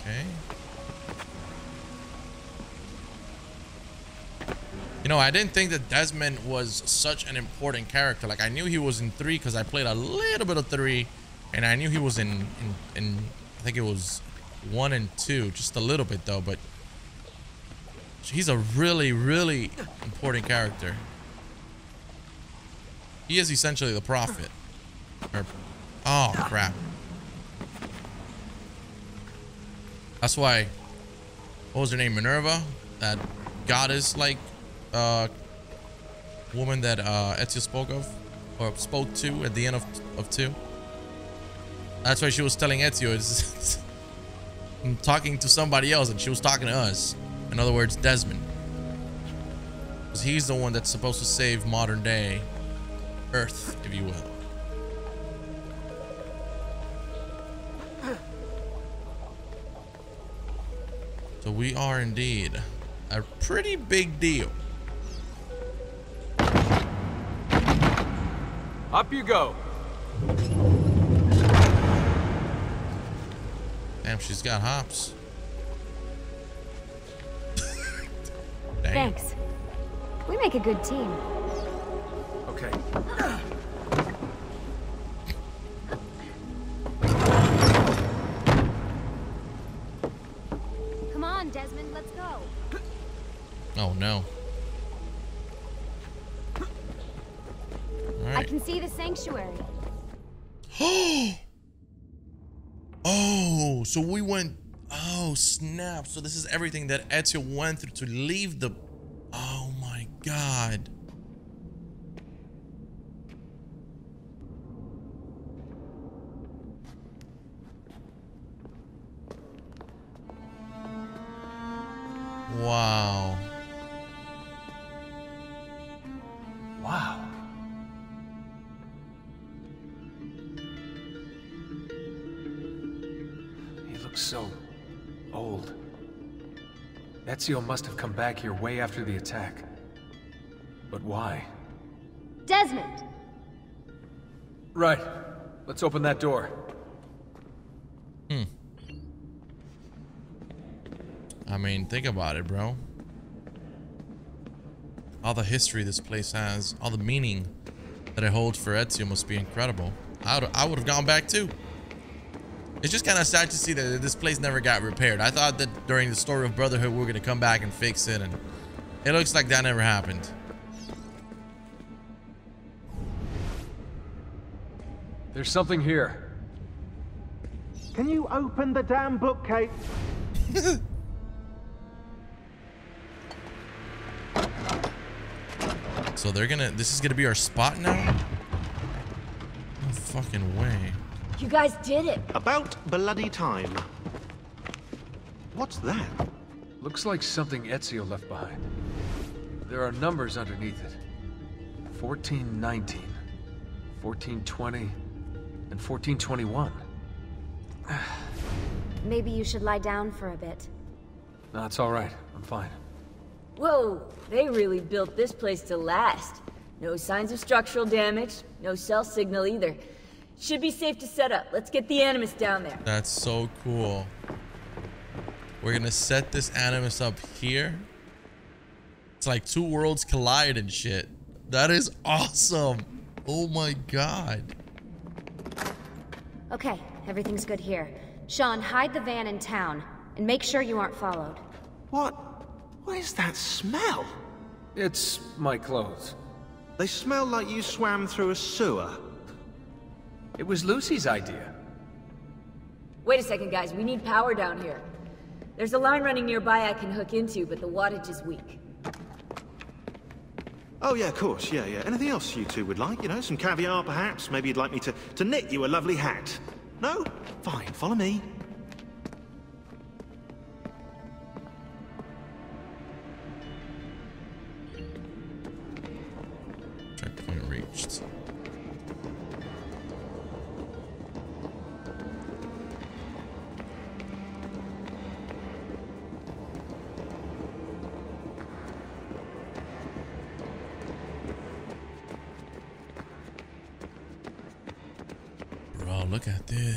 Okay. You know, I didn't think that Desmond was such an important character. Like, I knew he was in 3 because I played a little bit of 3. And I knew he was in, in, in, I think it was 1 and 2. Just a little bit, though. But he's a really, really important character. He is essentially the prophet. Or, oh, crap. That's why, what was her name? Minerva? That goddess, like, uh, woman that uh, Ezio spoke of, or spoke to at the end of, of 2. That's why she was telling Ezio, talking to somebody else, and she was talking to us. In other words, Desmond. Because he's the one that's supposed to save modern day Earth, if you will. So we are indeed a pretty big deal. Up you go. Damn, she's got hops. Thanks. We make a good team. Okay. Come on, Desmond, let's go. Oh no. All I can see the sanctuary. So we went. Oh snap! So this is everything that Ezio went through to leave the. Oh my god. Ezio must have come back here way after the attack. But why? Desmond! Right. Let's open that door. Hmm. I mean, think about it, bro. All the history this place has, all the meaning that it holds for Ezio must be incredible. I would, I would have gone back too. It's just kind of sad to see that this place never got repaired. I thought that during the story of Brotherhood, we were going to come back and fix it, and it looks like that never happened. There's something here. Can you open the damn bookcase? So they're gonna, this is gonna be our spot now? No fucking way. You guys did it. About bloody time. What's that? Looks like something Ezio left behind. There are numbers underneath it. 1419, 1420, and 1421. Maybe you should lie down for a bit. No, it's all right. I'm fine. Whoa, they really built this place to last. No signs of structural damage, no cell signal either. Should be safe to set up. Let's get the Animus down there. That's so cool. We're gonna set this Animus up here. It's like two worlds collide and shit. That is awesome. Oh my god. Okay, everything's good here. Shaun, hide the van in town, and make sure you aren't followed. What? What is that smell? It's my clothes. They smell like you swam through a sewer. It was Lucy's idea. Wait a second, guys. We need power down here. There's a line running nearby I can hook into, but the wattage is weak. Oh, yeah, of course. Yeah, yeah. Anything else you two would like? You know, some caviar, perhaps? Maybe you'd like me to, to knit you a lovely hat? No? Fine, follow me. Checkpoint reached.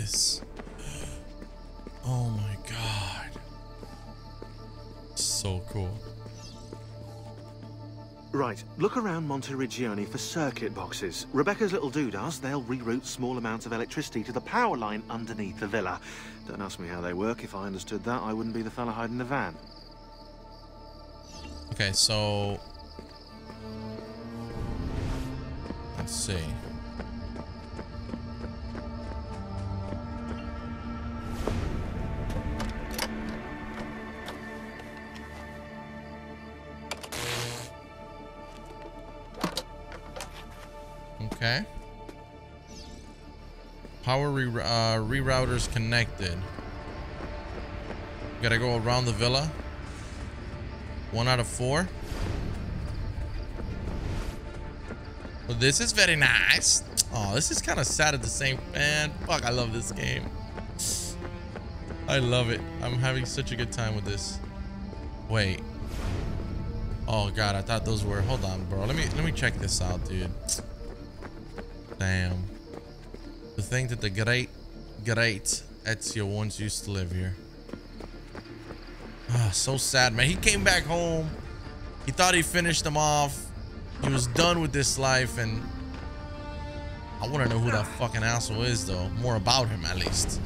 This. Oh my god. So cool. Right, look around Monteriggioni for circuit boxes. Rebecca's little doodahs, they'll reroute small amounts of electricity to the power line underneath the villa. Don't ask me how they work. If I understood that, I wouldn't be the fella hiding the van. Okay, so... Let's see. Okay. Power re uh, rerouters connected. Gotta go around the villa. One out of four. Well, this is very nice. Oh, this is kind of sad at the same. Man, fuck, I love this game. I love it. I'm having such a good time with this. Wait. Oh god, I thought those were. Hold on, bro. Let me let me check this out, dude. Damn. To think that the great, great Ezio once used to live here. Ah, so sad, man. He came back home. He thought he finished them off. He was done with this life, and I want to know who that fucking asshole is, though. More about him, at least.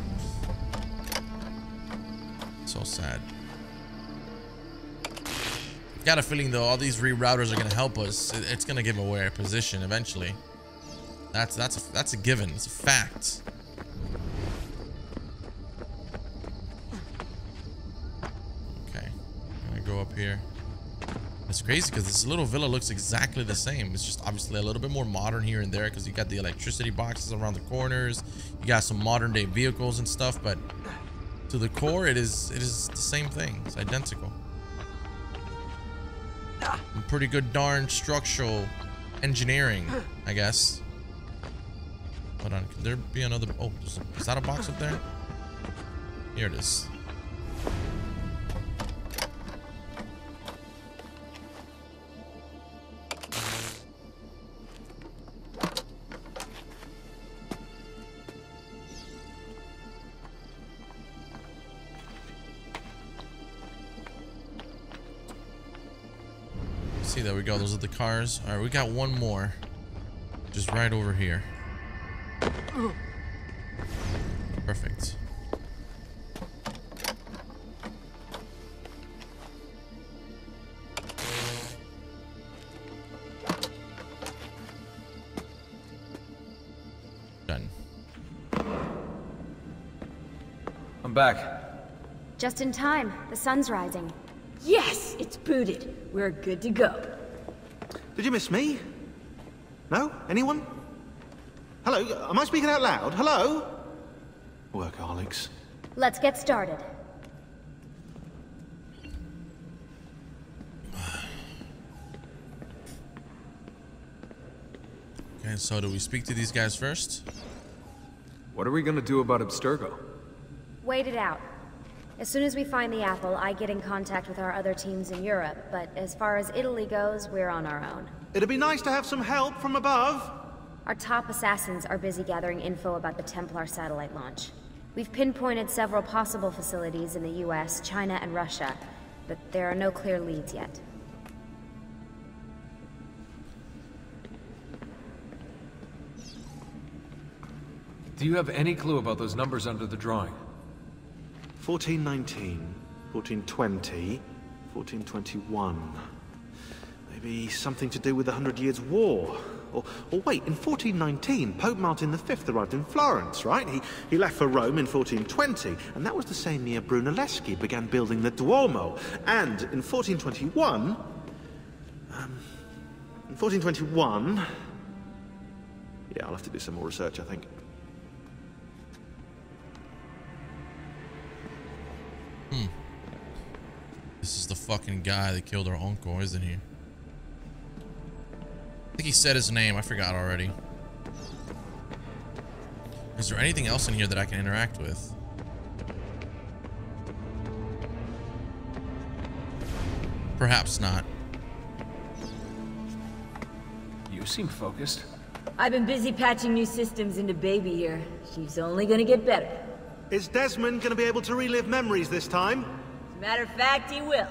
So sad. Got a feeling, though, all these rerouters are going to help us. It's going to give away our position eventually. That's that's a, that's a given. It's a fact. Okay, I'm gonna go up here. It's crazy because this little villa looks exactly the same. It's just obviously a little bit more modern here and there because you got the electricity boxes around the corners. You got some modern day vehicles and stuff, but to the core, it is it is the same thing. It's identical. Ah. Pretty good darn structural engineering, I guess. Hold on, can there be another? Oh, is that a box up there? Here it is. See, there we go. Those are the cars. All right, we got one more. Just right over here. Perfect. Done. I'm back. Just in time. The sun's rising. Yes, it's booted. We're good to go. Did you miss me? No? Anyone? Hello? Am I speaking out loud? Hello? Workaholics. Let's get started. Okay, so do we speak to these guys first? What are we gonna do about Abstergo? Wait it out. As soon as we find the apple, I get in contact with our other teams in Europe, but as far as Italy goes, we're on our own. It'd be nice to have some help from above. Our top assassins are busy gathering info about the Templar satellite launch. We've pinpointed several possible facilities in the US, China, and Russia, but there are no clear leads yet. Do you have any clue about those numbers under the drawing? 1419, 1420, 1421. Maybe something to do with the Hundred Years' War. Or, or wait, in 1419, Pope Martin V arrived in Florence, right? He, he left for Rome in 1420, and that was the same year Brunelleschi began building the Duomo. And in 1421... Um, in 1421... Yeah, I'll have to do some more research, I think. Hmm. This is the fucking guy that killed our uncle, isn't he? I think he said his name. I forgot already. Is there anything else in here that I can interact with? Perhaps not. You seem focused. I've been busy patching new systems into Baby here. She's only gonna get better. Is Desmond going to be able to relive memories this time? As a matter of fact, he will.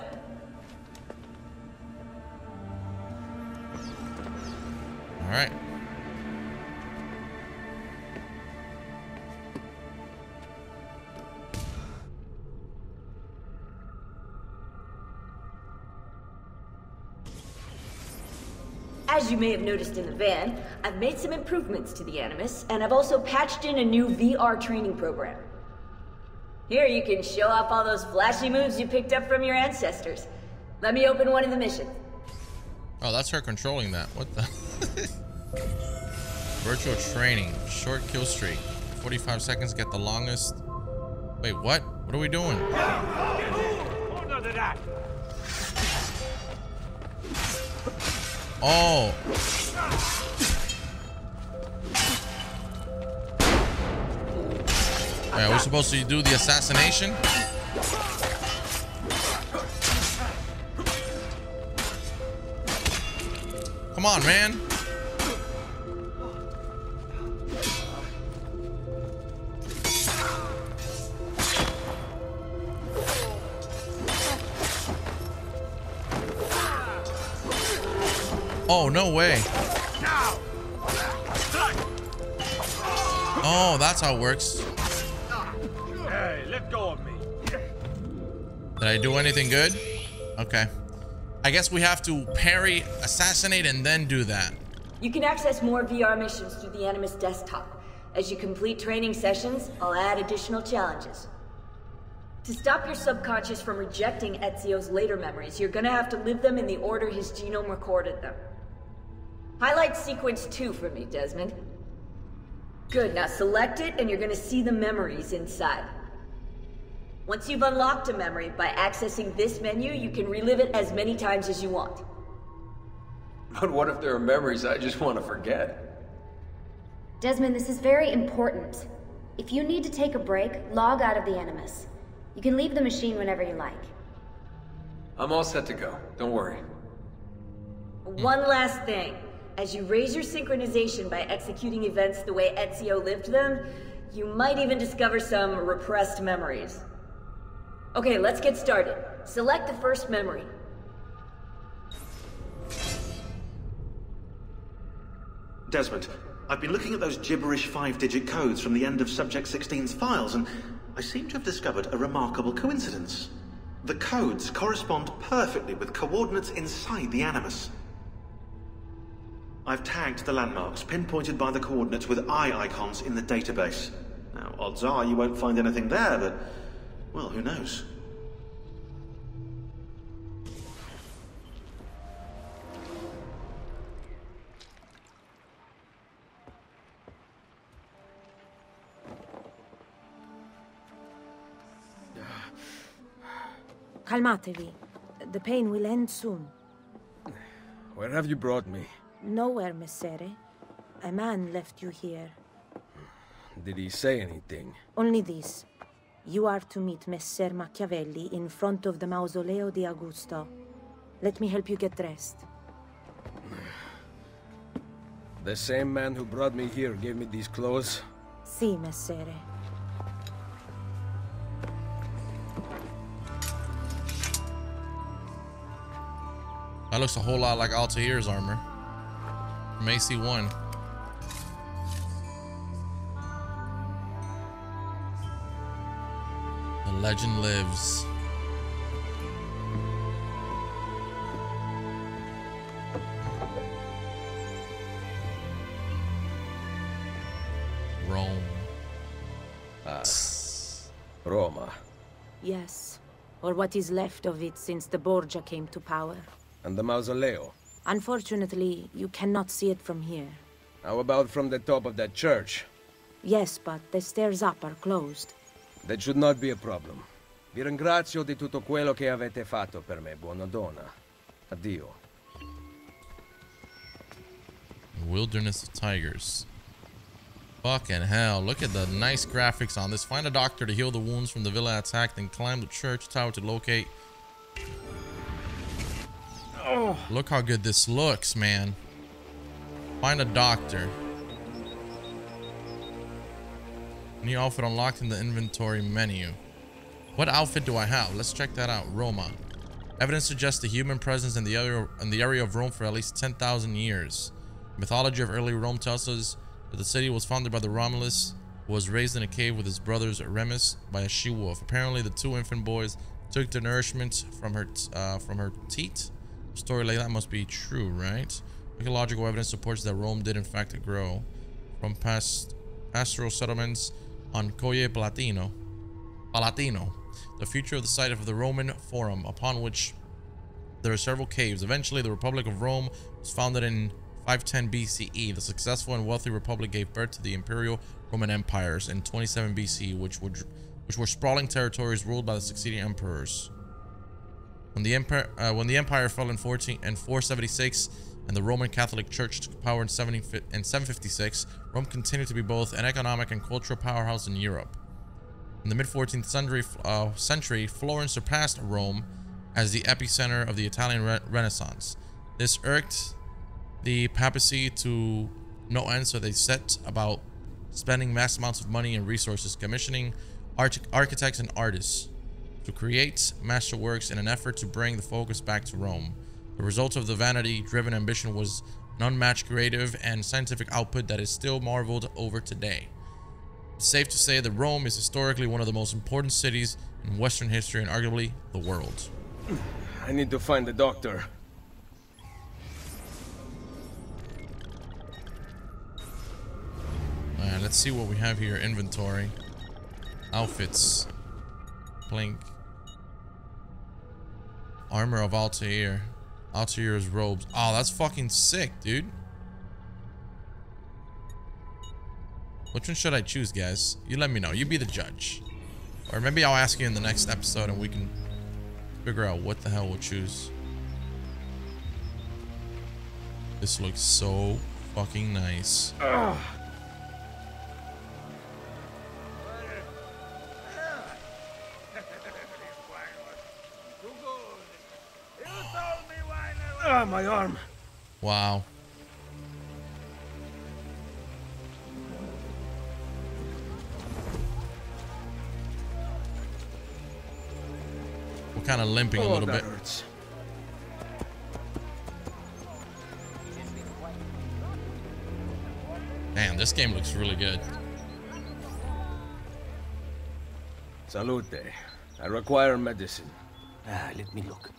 As you may have noticed in the van, I've made some improvements to the Animus, and I've also patched in a new VR training program. Here you can show off all those flashy moves you picked up from your ancestors. Let me open one of the missions. Oh, that's her controlling that. What the? Virtual training. Short kill streak. 45 seconds, get the longest. Wait, what? What are we doing? Oh. Yeah, we're supposed to do the assassination? Come on, man. Oh, no way. Oh, that's how it works. Hey, let go of me. Did I do anything good? Okay. I guess we have to parry, assassinate, and then do that. You can access more VR missions through the Animus desktop. As you complete training sessions, I'll add additional challenges. To stop your subconscious from rejecting Ezio's later memories, you're gonna have to live them in the order his genome recorded them. Highlight sequence 2 for me, Desmond. Good, now select it and you're gonna see the memories inside. Once you've unlocked a memory, by accessing this menu, you can relive it as many times as you want. But what if there are memories I just want to forget? Desmond, this is very important. If you need to take a break, log out of the Animus. You can leave the machine whenever you like. I'm all set to go. Don't worry. One last thing. As you raise your synchronization by executing events the way Ezio lived them, you might even discover some repressed memories. Okay, let's get started. Select the first memory. Desmond, I've been looking at those gibberish five-digit codes from the end of Subject 16's files, and I seem to have discovered a remarkable coincidence. The codes correspond perfectly with coordinates inside the Animus. I've tagged the landmarks, pinpointed by the coordinates with eye icons in the database. Now, odds are you won't find anything there, but, well, who knows? Calmatevi. The pain will end soon. Where have you brought me? Nowhere, Messere. A man left you here. Did he say anything? Only this. You are to meet Messer Machiavelli in front of the Mausoleo di Augusto. Let me help you get dressed. The same man who brought me here gave me these clothes? Si, Messere. That looks a whole lot like Altair's armor from AC1. The legend lives. Rome. Ah. Roma. Yes. Or what is left of it since the Borgia came to power. And the mausoleo. Unfortunately, you cannot see it from here. How about from the top of that church? Yes, but the stairs up are closed. That should not be a problem. Vi ringrazio di tutto quello che avete fatto per me, buona donna. Addio. Wilderness of Tigers. Fucking hell. Look at the nice graphics on this. Find a doctor to heal the wounds from the villa attack, then climb the church tower to locate. Oh. Look how good this looks, man. Find a doctor. New outfit unlocked in the inventory menu. What outfit do I have? Let's check that out. Roma. Evidence suggests a human presence in the area in the area of Rome for at least 10,000 years. mythology of early Rome tells us that the city was founded by the Romulus, who was raised in a cave with his brothers Remus by a she-wolf. Apparently, the two infant boys took their nourishment from her uh, from her teat. Story like that must be true, right? Archaeological evidence supports that Rome did in fact grow from past pastoral settlements on Colle Palatino. Palatino, the future of the site of the Roman Forum, upon which there are several caves. Eventually, the Republic of Rome was founded in 510 BCE. The successful and wealthy republic gave birth to the imperial Roman empires in 27 BC, which would which were sprawling territories ruled by the succeeding emperors. When the empire uh, when the empire fell in 14 and 476 and the Roman Catholic Church took power in, 70, in 756, Rome continued to be both an economic and cultural powerhouse in Europe. In the mid-14th century, uh, century, Florence surpassed Rome as the epicenter of the Italian re Renaissance. This irked the papacy to no end, so they set about spending mass amounts of money and resources commissioning arch architects and artists to create masterworks in an effort to bring the focus back to Rome. The result of the vanity-driven ambition was an unmatched creative and scientific output that is still marveled over today. It's safe to say that Rome is historically one of the most important cities in Western history and arguably the world. I need to find the doctor. Alright, let's see what we have here. Inventory. Outfits. Blink. Armor of Altair. Altair's robes. Oh, that's fucking sick, dude. Which one should I choose, guys? You let me know. You be the judge. Or maybe I'll ask you in the next episode and we can figure out what the hell we'll choose. This looks so fucking nice. Ugh. Ah, my arm. Wow. We're kind of limping oh, a little bit. Hurts. Man, this game looks really good. Salute. I require medicine. Ah, let me look.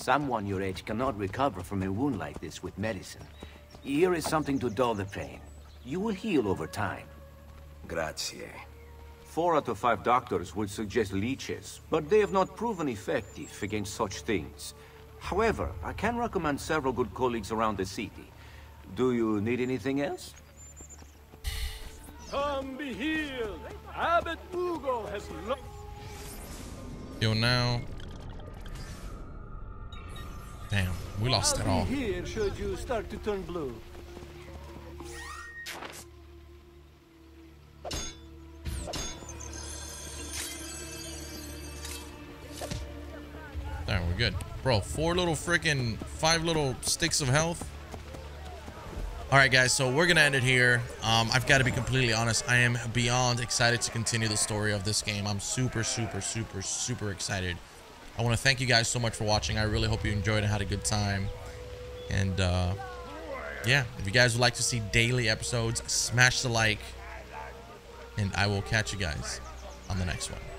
Someone your age cannot recover from a wound like this with medicine. Here is something to dull the pain. You will heal over time. Grazie. Four out of five doctors would suggest leeches, but they have not proven effective against such things. However, I can recommend several good colleagues around the city. Do you need anything else? Come be healed! Abbot Ugo has Yo, now Damn, we lost I'll it all. here should you start to turn blue. There, we're good. Bro, four little freaking, five little sticks of health. All right, guys, so we're going to end it here. Um, I've got to be completely honest. I am beyond excited to continue the story of this game. I'm super, super, super, super excited. I want to thank you guys so much for watching. I really hope you enjoyed and had a good time. And uh, yeah, if you guys would like to see daily episodes, smash the like. And I will catch you guys on the next one.